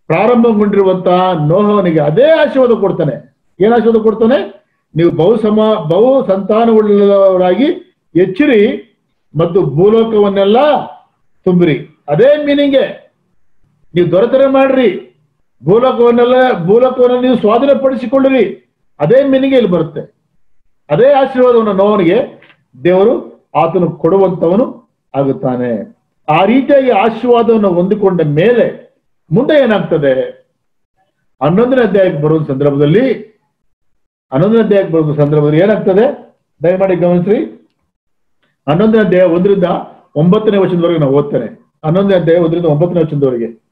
ಪ್ರಾರಂಭಗೊಂಡಿರುವಂತಹ ನೋಹವನಿಗೆ ಅದೇ ಆಶೀರ್ವಾದ ಕೊಡ್ತಾನೆ. ಏನ್ ಆಶೀರ್ವಾದ ಕೊಡ್ತಾನೆ? ನೀವು ಬಹು ಸಮ, ಬಹು ಸಂತಾನವುಳ್ಳವರಾಗಿ ಎಚ್ಚರಿ ಮತ್ತು ಭೂಲೋಕವನ್ನೆಲ್ಲ ತುಂಬಿರಿ. ಅದೇ ಮೀನಿಂಗೆ ನೀವು ದೊರೆತರೆ ಮಾಡ್ರಿ. ಭೂಲೋಕವನ್ನೆಲ್ಲ, ಭೂಲೋಕವನ್ನ ನೀವು ಸ್ವಾಧೀನಪಡಿಸಿಕೊಳ್ಳಿರಿ. ಅದೇ ಮೀನಿಂಗ್ ಇಲ್ಲಿ ಬರುತ್ತೆ. ಅದೇ ಆಶೀರ್ವಾದವನ್ನು ನೋವನಿಗೆ ದೇವರು ಆತನು ಕೊಡುವಂತವನು ಆಗುತ್ತಾನೆ. ಆ ರೀತಿಯಾಗಿ ಆಶೀರ್ವಾದವನ್ನು ಹೊಂದಿಕೊಂಡ ಮೇಲೆ ಮುಂದೆ ಏನಾಗ್ತದೆ? ಹನ್ನೊಂದನೇ ಅಧ್ಯಾಯಕ್ಕೆ ಬರುವ ಸಂದರ್ಭದಲ್ಲಿ, ಹನ್ನೊಂದನೇ ಅಧ್ಯಾಯಕ್ಕೆ ಬರುವ ಸಂದರ್ಭದಲ್ಲಿ ಏನಾಗ್ತದೆ? ದಯಮಾಡಿ ಗಮನಿಸ್ರಿ. ಹನ್ನೊಂದನೇ ಅಧ್ಯಾಯ ಒಂದರಿಂದ ಒಂಬತ್ತನೇ ವರ್ಷದವರೆಗೆ ನಾವು ಓದ್ತೇನೆ. ಹನ್ನೊಂದನೇ ಅಧ್ಯಾಯ ಒಂದರಿಂದ ಒಂಬತ್ತನೇ ವಚನದವರೆಗೆ.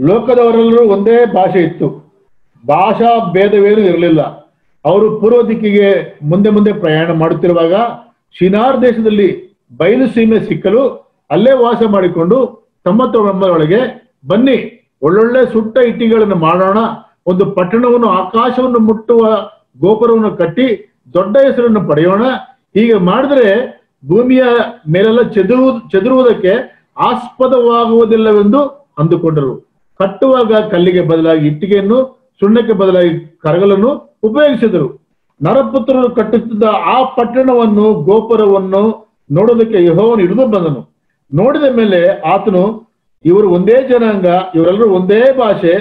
ಲೋಕದವರೆಲ್ಲರೂ ಒಂದೇ ಭಾಷೆ ಇತ್ತು. ಭಾಷಾ ಭೇದವೇನು ಇರಲಿಲ್ಲ. ಅವರು ಪೂರ್ವ ದಿಕ್ಕಿಗೆ ಮುಂದೆ ಮುಂದೆ ಪ್ರಯಾಣ ಮಾಡುತ್ತಿರುವಾಗ, ಶಿನಾರ್ ದೇಶದಲ್ಲಿ ಬಯಲು ಸೀಮೆ ಸಿಕ್ಕಲು ಅಲ್ಲೇ ವಾಸ ಮಾಡಿಕೊಂಡು ಒಳಗೆ ಬನ್ನಿ, ಒಳ್ಳೊಳ್ಳೆ ಸುಟ್ಟ ಇಟ್ಟಿಗೆಗಳನ್ನು ಮಾಡೋಣ, ಒಂದು ಪಟ್ಟಣವನ್ನು, ಆಕಾಶವನ್ನು ಮುಟ್ಟುವ ಗೋಪುರವನ್ನು ಕಟ್ಟಿ ದೊಡ್ಡ ಹೆಸರನ್ನು ಪಡೆಯೋಣ. ಹೀಗೆ ಮಾಡಿದ್ರೆ ಭೂಮಿಯ ಮೇಲೆಲ್ಲ ಚೆದುರು, ಚೆದುರುವುದಕ್ಕೆ ಆಸ್ಪದವಾಗುವುದಿಲ್ಲವೆಂದು ಅಂದುಕೊಂಡರು. ಕಟ್ಟುವಾಗ ಕಲ್ಲಿಗೆ ಬದಲಾಗಿ ಇಟ್ಟಿಗೆಯನ್ನು, ಸುಣ್ಣಕ್ಕೆ ಬದಲಾಗಿ ಕರಗಲನ್ನು ಉಪಯೋಗಿಸಿದರು. ನರಪುತ್ರರು ಕಟ್ಟುತ್ತಿದ್ದ ಆ ಪಟ್ಟಣವನ್ನು, ಗೋಪುರವನ್ನು ನೋಡೋದಕ್ಕೆ ಯಹೋವನ್ನು ಹಿಡಿದು ಬಂದನು. ನೋಡಿದ ಮೇಲೆ ಆತನು, ಇವರು ಒಂದೇ ಜನಾಂಗ, ಇವರೆಲ್ಲರೂ ಒಂದೇ ಭಾಷೆ,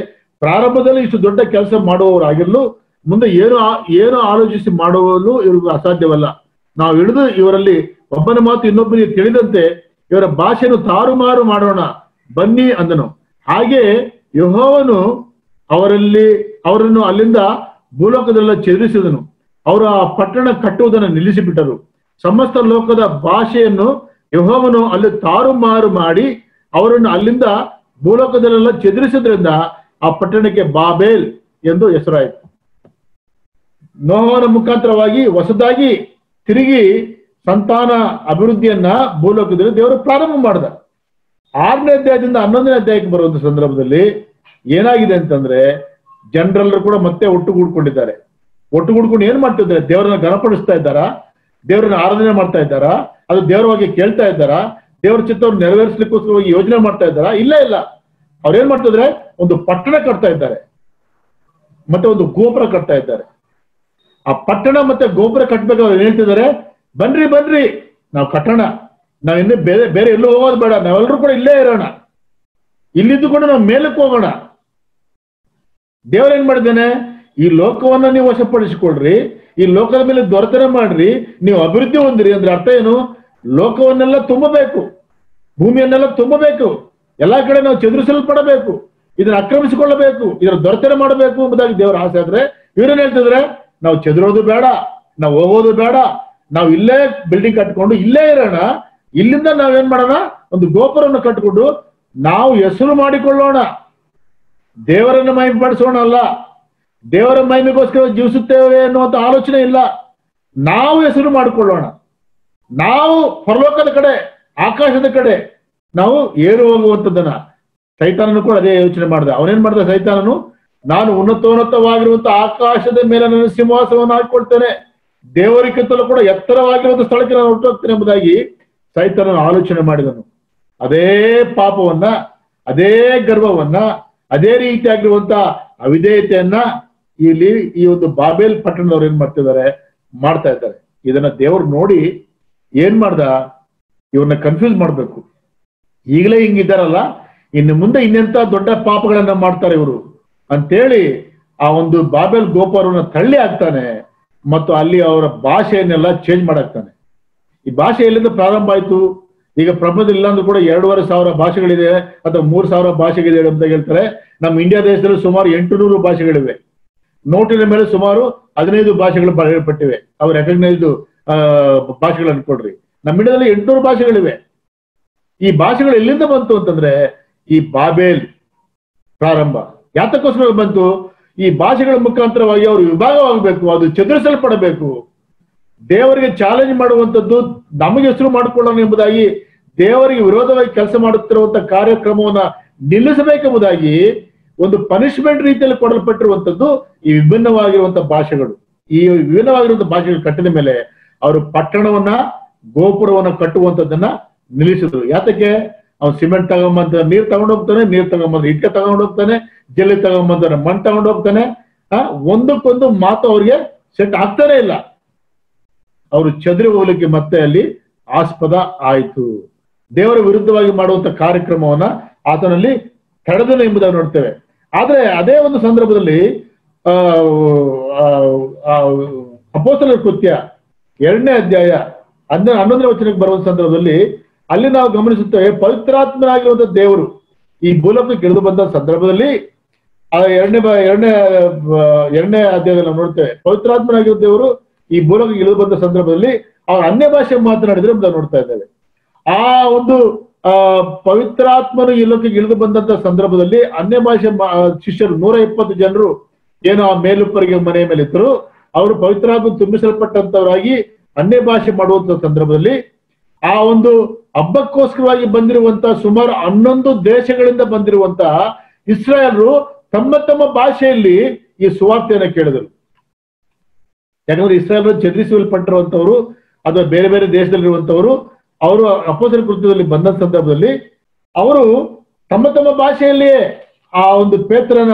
ಪ್ರಾರಂಭದಲ್ಲಿ ಇಷ್ಟು ದೊಡ್ಡ ಕೆಲಸ ಮಾಡುವವರಾಗಿರಲು, ಮುಂದೆ ಏನು ಏನು ಆಲೋಚಿಸಿ ಮಾಡುವಲು ಇವ್ರಿಗೂ ಅಸಾಧ್ಯವಲ್ಲ. ನಾವು ಹಿಡಿದು ಇವರಲ್ಲಿ ಒಬ್ಬನ ಮಾತು ಇನ್ನೊಬ್ಬನಿಗೆ ತಿಳಿದಂತೆ, ಇವರ ಭಾಷೆಯನ್ನು ತಾರುಮಾರು ಮಾಡೋಣ, ಬನ್ನಿ ಅಂದನು. ಹಾಗೆ ಯಹೋವನು ಅವರಲ್ಲಿ, ಅವರನ್ನು ಅಲ್ಲಿಂದ ಭೂಲೋಕದೆಲ್ಲ ಚದುರಿಸಿದನು ಅವರು ಆ ಪಟ್ಟಣ ಕಟ್ಟುವುದನ್ನು ನಿಲ್ಲಿಸಿಬಿಟ್ಟರು. ಸಮಸ್ತ ಲೋಕದ ಭಾಷೆಯನ್ನು ಯಹೋವನು ಅಲ್ಲಿ ತಾರುಮಾರು ಮಾಡಿ ಅವರನ್ನು ಅಲ್ಲಿಂದ ಭೂಲೋಕದಲ್ಲೆಲ್ಲ ಚದುರಿಸಿದ್ರಿಂದ ಆ ಪಟ್ಟಣಕ್ಕೆ ಬಾಬೇಲ್ ಎಂದು ಹೆಸರಾಯಿತು. ನೋಹವನ ಮುಖಾಂತರವಾಗಿ ಹೊಸದಾಗಿ ತಿರುಗಿ ಸಂತಾನ ಅಭಿವೃದ್ಧಿಯನ್ನ ಭೂಲೋಕದಲ್ಲಿ ದೇವರು ಪ್ರಾರಂಭ ಮಾಡಿದ. ಆರನೇ ಅಧ್ಯಾಯದಿಂದ ಹನ್ನೊಂದನೇ ಅಧ್ಯಾಯಕ್ಕೆ ಬರುವಂತ ಸಂದರ್ಭದಲ್ಲಿ ಏನಾಗಿದೆ ಅಂತಂದ್ರೆ ಜನರೆಲ್ಲರೂ ಕೂಡ ಮತ್ತೆ ಒಟ್ಟುಗೂಡ್ಕೊಂಡಿದ್ದಾರೆ. ಒಟ್ಟುಗೂಡ್ಕೊಂಡು ಏನ್ ಮಾಡ್ತಿದ್ದಾರೆ? ದೇವರನ್ನ ಗಣಪಡಿಸ್ತಾ ಇದ್ದಾರಾ? ದೇವರನ್ನ ಆರಾಧನೆ ಮಾಡ್ತಾ ಇದ್ದಾರಾ? ಅದು ದೇವರ ಬಗ್ಗೆ ಕೇಳ್ತಾ ಇದ್ದಾರಾ? ದೇವರ ಚಿತ್ರವನ್ನು ನೆರವೇರಿಸಲಿಕ್ಕೋಸ್ಕರವಾಗಿ ಯೋಜನೆ ಮಾಡ್ತಾ ಇದ್ದಾರಾ? ಇಲ್ಲ ಇಲ್ಲ. ಅವ್ರು ಏನ್ ಮಾಡ್ತಿದ್ರೆ ಒಂದು ಪಟ್ಟಣ ಕಟ್ತಾ ಇದ್ದಾರೆ. ಮತ್ತೆ ಒಂದು ಗೋಪುರ ಕಟ್ತಾ ಇದ್ದಾರೆ. ಆ ಪಟ್ಟಣ ಮತ್ತೆ ಗೋಪುರ ಕಟ್ಬೇಕಾದ್ರೆ ಏನ್ ಹೇಳ್ತಿದ್ದಾರೆ? ಬನ್ರಿ ಬನ್ರಿ. ನಾವು ಕಟ್ಟೋಣ. ನಾವ್ ಇನ್ನು ಬೇರೆ ಬೇರೆ ಎಲ್ಲೂ ಹೋಗೋದು ಬೇಡ. ನಾವೆಲ್ಲರೂ ಕೂಡ ಇಲ್ಲೇ ಇರೋಣ. ಇಲ್ಲಿದ್ದುಕೊಂಡು ನಾವು ಮೇಲಕ್ಕೆ ಹೋಗೋಣ. ದೇವ್ರೇನ್ ಮಾಡಿದ್ದೇನೆ? ಈ ಲೋಕವನ್ನ ನೀವು ವಶಪಡಿಸಿಕೊಳ್ರಿ. ಈ ಲೋಕದ ಮೇಲೆ ದೊರೆತನ ಮಾಡ್ರಿ, ನೀವು ಅಭಿವೃದ್ಧಿ ಹೊಂದಿರಿ ಅಂದ್ರೆ ಅರ್ಥ ಏನು? ಲೋಕವನ್ನೆಲ್ಲ ತುಂಬಬೇಕು, ಭೂಮಿಯನ್ನೆಲ್ಲ ತುಂಬಬೇಕು, ಎಲ್ಲಾ ಕಡೆ ನಾವು ಚದುರಿಸಲ್ಪಡಬೇಕು, ಇದನ್ನ ಆಕ್ರಮಿಸಿಕೊಳ್ಳಬೇಕು, ಇದರ ದೊರೆತನ ಮಾಡಬೇಕು ಎಂಬುದಾಗಿ ದೇವರ ಆಸೆ ಆದ್ರೆ, ಇವ್ರೇನ್ ಹೇಳ್ತಿದ್ರೆ? ನಾವು ಚದುರೋದು ಬೇಡ, ನಾವು ಹೋಗೋದು ಬೇಡ, ನಾವು ಇಲ್ಲೇ ಬಿಲ್ಡಿಂಗ್ ಕಟ್ಕೊಂಡು ಇಲ್ಲೇ ಇರೋಣ, ಇಲ್ಲಿಂದ ನಾವೇನ್ ಮಾಡೋಣ? ಒಂದು ಗೋಪುರವನ್ನು ಕಟ್ಟಿಕೊಂಡು ನಾವು ಹೆಸರು ಮಾಡಿಕೊಳ್ಳೋಣ, ದೇವರನ್ನು ಮೈಂಪಡಿಸೋಣ ಅಲ್ಲ. ದೇವರ ಮಹಿಮೆಗೋಸ್ಕರ ಜೀವಿಸುತ್ತೇವೆ ಅನ್ನುವಂತ ಆಲೋಚನೆ ಇಲ್ಲ. ನಾವು ಹೆಸರು ಮಾಡಿಕೊಳ್ಳೋಣ. ನಾವು ಪರಲೋಕದ ಕಡೆ, ಆಕಾಶದ ಕಡೆ, ನಾವು ಏರು ಹೋಗುವಂಥದ್ದನ್ನ ಸೈತಾನನು ಕೂಡ ಅದೇ ಯೋಚನೆ ಮಾಡಿದೆ. ಅವನೇನ್ ಮಾಡಿದೆ ಸೈತಾನನು, ನಾನು ಉನ್ನತೋನ್ನತವಾಗಿರುವಂತ ಆಕಾಶದ ಮೇಲೆ ನನ್ನ ಸಿಂಹಾಸನವನ್ನು ಹಾಕೊಳ್ತೇನೆ ದೇವರಿಗಿಂತಲೂ ಕೂಡ ಎತ್ತರವಾಗಿರುವಂತ ಸ್ಥಳಕ್ಕೆ ನಾನು ಹೊರಟೋಗ್ತೇನೆ ಎಂಬುದಾಗಿ ಸೈತಾನನು ಆಲೋಚನೆ ಮಾಡಿದನು. ಅದೇ ಪಾಪವನ್ನ, ಅದೇ ಗರ್ವವನ್ನ, ಅದೇ ರೀತಿಯಾಗಿರುವಂತ ಅವಿಧೇಯತೆಯನ್ನ ಇಲ್ಲಿ ಈ ಒಂದು ಬಾಬೇಲ್ ಪಟ್ಟಣದವ್ರು ಏನ್ ಮಾಡ್ತಿದ್ದಾರೆ? ಮಾಡ್ತಾ ಇದ್ದಾರೆ. ಇದನ್ನ ದೇವ್ರು ನೋಡಿ ಏನ್ ಮಾಡ್ದ? ಇವ್ರನ್ನ ಕನ್ಫ್ಯೂಸ್ ಮಾಡ್ಬೇಕು. ಈಗಲೇ ಹಿಂಗಿದ್ದಾರಲ್ಲ? ಇನ್ನು ಮುಂದೆ ಇನ್ನೆಂತ ದೊಡ್ಡ ಪಾಪಗಳನ್ನ ಮಾಡ್ತಾರೆ ಇವರು? ಅಂತೇಳಿ ಆ ಒಂದು ಬಾಬೆಲ್ ಗೋಪುರವನ್ನ ತಳ್ಳಿ ಹಾಕ್ತಾನೆ ಮತ್ತು ಅಲ್ಲಿ ಅವರ ಭಾಷೆಯನ್ನೆಲ್ಲ ಚೇಂಜ್ ಮಾಡಾಕ್ತಾನೆ. ಈ ಭಾಷೆ ಎಲ್ಲಿಂದ ಪ್ರಾರಂಭ ಆಯ್ತು? ಈಗ ಪ್ರಪಂಚದಲ್ಲಿ ಇಲ್ಲಾಂದ್ರೂ ಕೂಡ ಎರಡೂವರೆ ಸಾವಿರ ಭಾಷೆಗಳಿದೆ ಅಥವಾ ಮೂರು ಸಾವಿರ ಭಾಷೆಗಳಿದೆ ಅಂತ ಹೇಳ್ತಾರೆ. ನಮ್ಮ ಇಂಡಿಯಾ ದೇಶದಲ್ಲಿ ಸುಮಾರು ಎಂಟು ನೂರು ಭಾಷೆಗಳಿವೆ. ನೋಟಿನ ಮೇಲೆ ಸುಮಾರು ಹದಿನೈದು ಭಾಷೆಗಳು ಬರೆಯಲ್ಪಟ್ಟಿವೆ. ಅವು ರೆಕಗ್ನೈಸ್ಡ್ ಭಾಷೆಗಳು ಅನ್ಕೊಡ್ರಿ ನಮ್ಮ ಇಂಡಿಯಾದಲ್ಲಿ ಎಂಟುನೂರು ಭಾಷೆಗಳಿವೆ. ಈ ಭಾಷೆಗಳು ಎಲ್ಲಿಂದ ಬಂತು ಅಂತಂದ್ರೆ, ಈ ಬಾಬೇಲ್ ಪ್ರಾರಂಭ. ಯಾತಕ್ಕೋಸ್ಕರ ಬಂತು? ಈ ಭಾಷೆಗಳ ಮುಖಾಂತರವಾಗಿ ಅವರು ವಿಭಾಗವಾಗಬೇಕು, ಅದು ಚದುರಿಸಲ್ಪಡಬೇಕು. ದೇವರಿಗೆ ಚಾಲೆಂಜ್ ಮಾಡುವಂಥದ್ದು ನಮಗೆ ಹೆಸರು ಮಾಡಿಕೊಳ್ಳೋಣ ಎಂಬುದಾಗಿ, ದೇವರಿಗೆ ವಿರೋಧವಾಗಿ ಕೆಲಸ ಮಾಡುತ್ತಿರುವಂತ ಕಾರ್ಯಕ್ರಮವನ್ನ ನಿಲ್ಲಿಸಬೇಕೆಂಬುದಾಗಿ ಒಂದು ಪನಿಷ್ಮೆಂಟ್ ರೀತಿಯಲ್ಲಿ ಕೊಡಲ್ಪಟ್ಟಿರುವಂಥದ್ದು ಈ ವಿಭಿನ್ನವಾಗಿರುವಂತ ಭಾಷೆಗಳು. ಈ ವಿಭಿನ್ನವಾಗಿರುವಂತಹ ಭಾಷೆಗಳು ಕಟ್ಟಿದ ಮೇಲೆ ಅವರು ಪಟ್ಟಣವನ್ನ, ಗೋಪುರವನ್ನ ಕಟ್ಟುವಂತದ್ದನ್ನ ನಿಲ್ಲಿಸಿದ್ರು. ಯಾತಕ್ಕೆ? ಅವ್ನು ಸಿಮೆಂಟ್ ತಗೊಂಬಂತ ನೀರ್ ತಗೊಂಡ್ ಹೋಗ್ತಾನೆ ನೀರ್ ತಗೊಂಬಂದ್ರೆ ಇಟ್ಕೆ ತಗೊಂಡ್ ಹೋಗ್ತಾನೆ ಜಲ್ಲಿ ತಗೊಂಬಂದ್ರೆ ಮಣ್ಣು ತಗೊಂಡ್ ಹೋಗ್ತಾನೆ ಆ, ಒಂದಕ್ಕೊಂದು ಮಾತು ಅವ್ರಿಗೆ ಸೆಟ್ ಆಗ್ತಾನೆ ಇಲ್ಲ. ಅವರು ಚದುರಿ ಹೋಗ್ಲಿಕ್ಕೆ ಮತ್ತೆ ಅಲ್ಲಿ ಆಸ್ಪದ ಆಯ್ತು. ದೇವರ ವಿರುದ್ಧವಾಗಿ ಮಾಡುವಂತ ಕಾರ್ಯಕ್ರಮವನ್ನ ಆತನಲ್ಲಿ ತಡೆದನು ಎಂಬುದಾಗಿ ನೋಡ್ತೇವೆ. ಆದ್ರೆ ಅದೇ ಒಂದು ಸಂದರ್ಭದಲ್ಲಿ, ಆ ಅಪೋಸ್ತಲರ ಕೃತ್ಯ ಎರಡನೇ ಅಧ್ಯಾಯ ಹನ್ನ, ಹನ್ನೊಂದನೇ ವಚನಕ್ಕೆ ಬರುವ ಸಂದರ್ಭದಲ್ಲಿ ಅಲ್ಲಿ ನಾವು ಗಮನಿಸುತ್ತೇವೆ ಪವಿತ್ರಾತ್ಮನಾಗಿರುವಂತ ದೇವರು. ಈ ಭೂಲಕ್ಕೆ ಇಳಿದು ಬಂದ ಸಂದರ್ಭದಲ್ಲಿ, ಆ ಎರಡನೇ ಎರಡನೇ ಎರಡನೇ ಅಧ್ಯಾಯದಲ್ಲಿ ನಾವು ನೋಡ್ತೇವೆ ಪವಿತ್ರಾತ್ಮನಾಗಿರೋ ದೇವರು ಈ ಭೂಲಕ್ಕೆ ಗೆಳೆದು ಬಂದ ಸಂದರ್ಭದಲ್ಲಿ, ಅವ್ರ ಅನ್ಯ ಭಾಷೆ ಮಾತನಾಡಿದ್ರೆ ನಾವು ನೋಡ್ತಾ ಇದ್ದೇವೆ. ಆ ಒಂದು ಆ, ಪವಿತ್ರಾತ್ಮನು ಈ ಲೋಕಕ್ಕೆ ಇಳಿದು ಬಂದಂತ ಸಂದರ್ಭದಲ್ಲಿ ಅನ್ಯ ಭಾಷೆ ಶಿಷ್ಯರು ನೂರ ಇಪ್ಪತ್ತು ಜನರು ಏನೋ ಆ ಮೇಲುಪ್ಪರಿಗೆ ಮನೆ ಮೇಲೆ ಇದ್ದರು. ಅವರು ಪವಿತ್ರಾತ್ಮ ತುಂಬಿಸಲ್ಪಟ್ಟಂತವರಾಗಿ ಅನ್ಯ ಭಾಷೆ ಮಾಡುವಂತ ಸಂದರ್ಭದಲ್ಲಿ ಆ ಒಂದು ಹಬ್ಬಕ್ಕೋಸ್ಕರವಾಗಿ ಬಂದಿರುವಂತ ಸುಮಾರು ಹನ್ನೊಂದು ದೇಶಗಳಿಂದ ಬಂದಿರುವಂತ ಇಸ್ರಾಯಲ್ರು ತಮ್ಮ ತಮ್ಮ ಭಾಷೆಯಲ್ಲಿ ಈ ಸುವಾರ್ತೆಯನ್ನು ಕೇಳಿದರು. ಯಾಕಂದ್ರೆ ಇಸ್ರಾಯಲ್ ಚದುರಿಸಲ್ಪಟ್ಟಿರುವಂತವರು ಅಥವಾ ಬೇರೆ ಬೇರೆ ದೇಶದಲ್ಲಿರುವಂತವರು ಅವರು ಅಪೋಸರ ಕೃತ್ಯದಲ್ಲಿ ಬಂದ ಸಂದರ್ಭದಲ್ಲಿ ಅವರು ತಮ್ಮ ತಮ್ಮ ಭಾಷೆಯಲ್ಲಿಯೇ ಆ ಒಂದು ಪೇತ್ರನ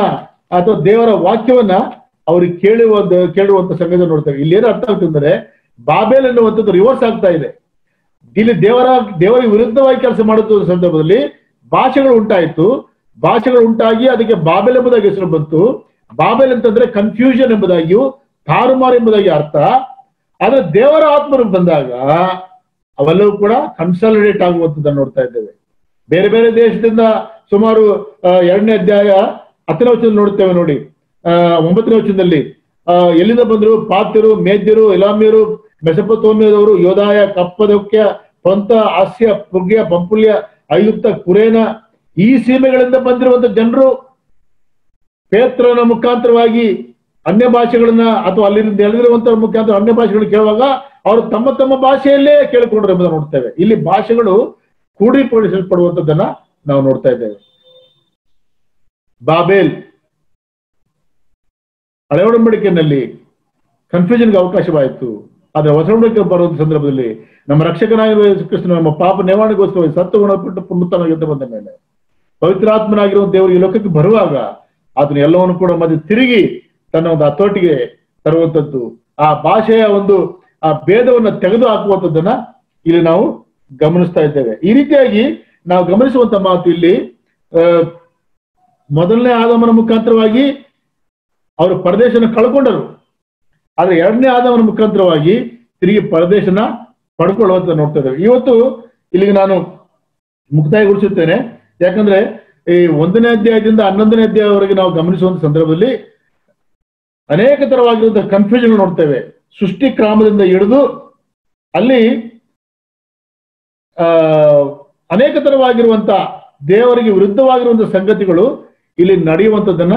ಅಥವಾ ದೇವರ ವಾಕ್ಯವನ್ನ ಅವ್ರಿಗೆ ಕೇಳುವ ಕೇಳುವಂತ ಸಂಗತಿ ನೋಡ್ತಾರೆ ಇಲ್ಲಿ ಏನು ಅರ್ಥ ಆಗ್ತಂದ್ರೆ ಬಾಬೇಲ್ ಅನ್ನುವಂಥದ್ದು ರಿವರ್ಸ್ ಆಗ್ತಾ ಇದೆ. ಇಲ್ಲಿ ದೇವರ, ದೇವರಿಗೆ ವಿರುದ್ಧವಾಗಿ ಕೆಲಸ ಮಾಡುತ್ತ ಸಂದರ್ಭದಲ್ಲಿ ಭಾಷೆಗಳು ಉಂಟಾಯಿತು. ಭಾಷೆಗಳು ಉಂಟಾಗಿ ಅದಕ್ಕೆ ಬಾಬೆಲ್ ಎಂಬುದಾಗಿ ಹೆಸರು ಬಂತು. ಬಾಬೆಲ್ ಅಂತಂದ್ರೆ ಕನ್ಫ್ಯೂಷನ್ ಎಂಬುದಾಗಿಯೂ, ತಾರುಮಾರು ಎಂಬುದಾಗಿ ಅರ್ಥ. ಆದ್ರೆ ದೇವರ ಆತ್ಮರು ಬಂದಾಗ ಅವೆಲ್ಲವೂ ಕೂಡ ಕನ್ಸಾಲಿಡೇಟ್ ಆಗುವಂತದ್ದನ್ನು ನೋಡ್ತಾ ಇದ್ದೇವೆ. ಬೇರೆ ಬೇರೆ ದೇಶದಿಂದ ಸುಮಾರು ಎರಡನೇ ಅಧ್ಯಾಯ ಹತ್ತನೇ ವಚನ ನೋಡ್ತೇವೆ ನೋಡಿ. ಒಂಬತ್ತನೇ ವಚನದಲ್ಲಿ ಎಲ್ಲಿಂದ ಬಂದ್ರು? ಪಾತ್ಯರು, ಮೇದ್ಯರು, ಇಲಾಮಿಯರು, ಮೆಸಪತೋಮಿಯದವರು, ಯೋದಾಯ ಕಪ್ಪದೊಕ್ಕ ಪಂತ ಹಾಸ್ಯ, ಪುಗ್ಯ ಪಂಪುಲ್ಯ ಅಯುಕ್ತ ಕುರೇನ, ಈ ಸೀಮೆಗಳಿಂದ ಬಂದಿರುವಂತ ಜನರು ಪೇತ್ರನ ಮುಖಾಂತರವಾಗಿ ಅನ್ಯ ಭಾಷೆಗಳನ್ನ ಅಥವಾ ಅಲ್ಲಿ ನೆಲೆದಿರುವಂತ ಮುಖಾಂತರ ಅನ್ಯ ಭಾಷೆಗಳನ್ನ ಕೇಳುವಾಗ ಅವರು ತಮ್ಮ ತಮ್ಮ ಭಾಷೆಯಲ್ಲೇ ಕೇಳಿಕೊಂಡ್ರು ಎಂಬುದನ್ನು ನೋಡ್ತೇವೆ. ಇಲ್ಲಿ ಭಾಷೆಗಳು ಕೂಡಿಪಡಿಸಲ್ಪಡುವಂಥದ್ದನ್ನ ನಾವು ನೋಡ್ತಾ ಇದ್ದೇವೆ. ಬಾಬೇಲ್. ಹಳೆ ಒಡಂಬಡಿಕೆಯಲ್ಲಿ ಕನ್ಫ್ಯೂಷನ್ಗೆ ಅವಕಾಶವಾಯಿತು. ಆದ್ರೆ ಹೊಸ ಒಡಂಬಡಿಕೆ ಬರುವಂತ ಸಂದರ್ಭದಲ್ಲಿ ನಮ್ಮ ರಕ್ಷಕನಾಗಿರುವ ಕೃಷ್ಣ ನಮ್ಮ ಪಾಪ ನಿವಾರಣೆಗೋಸ್ಕರ ಸತ್ತು ಗುಣಪಟ್ಟು ಯುದ್ಧ ಬಂದ ಮೇಲೆ ಪವಿತ್ರಾತ್ಮನಾಗಿರುವ ದೇವರು ಈ ಲೋಕಕ್ಕೆ ಬರುವಾಗ ಅದನ್ನ ಎಲ್ಲವನ್ನು ಕೂಡ ಮತ್ತೆ ತಿರುಗಿ ತನ್ನ ಒಂದು ಹತೋಟಿಗೆ ತರುವಂತದ್ದು ಆ ಭಾಷೆಯ ಒಂದು ಆ ಭೇದವನ್ನು ತೆಗೆದು ಹಾಕುವಂಥದ್ದನ್ನ ಇಲ್ಲಿ ನಾವು ಗಮನಿಸ್ತಾ ಇದ್ದೇವೆ. ಈ ರೀತಿಯಾಗಿ ನಾವು ಗಮನಿಸುವಂತ ಮಾತು ಇಲ್ಲಿ ಮೊದಲನೇ ಆದಮನ ಮುಖಾಂತರವಾಗಿ ಅವರು ಪರದೇಶನ ಕಳ್ಕೊಂಡರು. ಆದ್ರೆ ಎರಡನೇ ಆದಮನ ಮುಖಾಂತರವಾಗಿ ತಿರುಗಿ ಪರದೇಶನ ಪಡ್ಕೊಳ್ಳುವಂತ ನೋಡ್ತಾ ಇದ್ದೇವೆ. ಇವತ್ತು ಇಲ್ಲಿಗೆ ನಾನು ಮುಕ್ತಾಯಗೊಳಿಸುತ್ತೇನೆ. ಯಾಕಂದ್ರೆ ಈ ಒಂದನೇ ಅಧ್ಯಾಯದಿಂದ ಹನ್ನೊಂದನೇ ಅಧ್ಯಾಯವರೆಗೆ ನಾವು ಗಮನಿಸುವಂತ ಸಂದರ್ಭದಲ್ಲಿ ಅನೇಕ ತರವಾಗಿರುವಂತಹ ಕನ್ಫ್ಯೂಷನ್ ನೋಡ್ತೇವೆ. ಸೃಷ್ಟಿ ಕ್ರಮದಿಂದ ಹಿಡಿದು ಅಲ್ಲಿ, ಆ, ಅನೇಕ ತರವಾಗಿರುವಂತ ದೇವರಿಗೆ ವಿರುದ್ಧವಾಗಿರುವಂತಹ ಸಂಗತಿಗಳು ಇಲ್ಲಿ ನಡೆಯುವಂಥದ್ದನ್ನ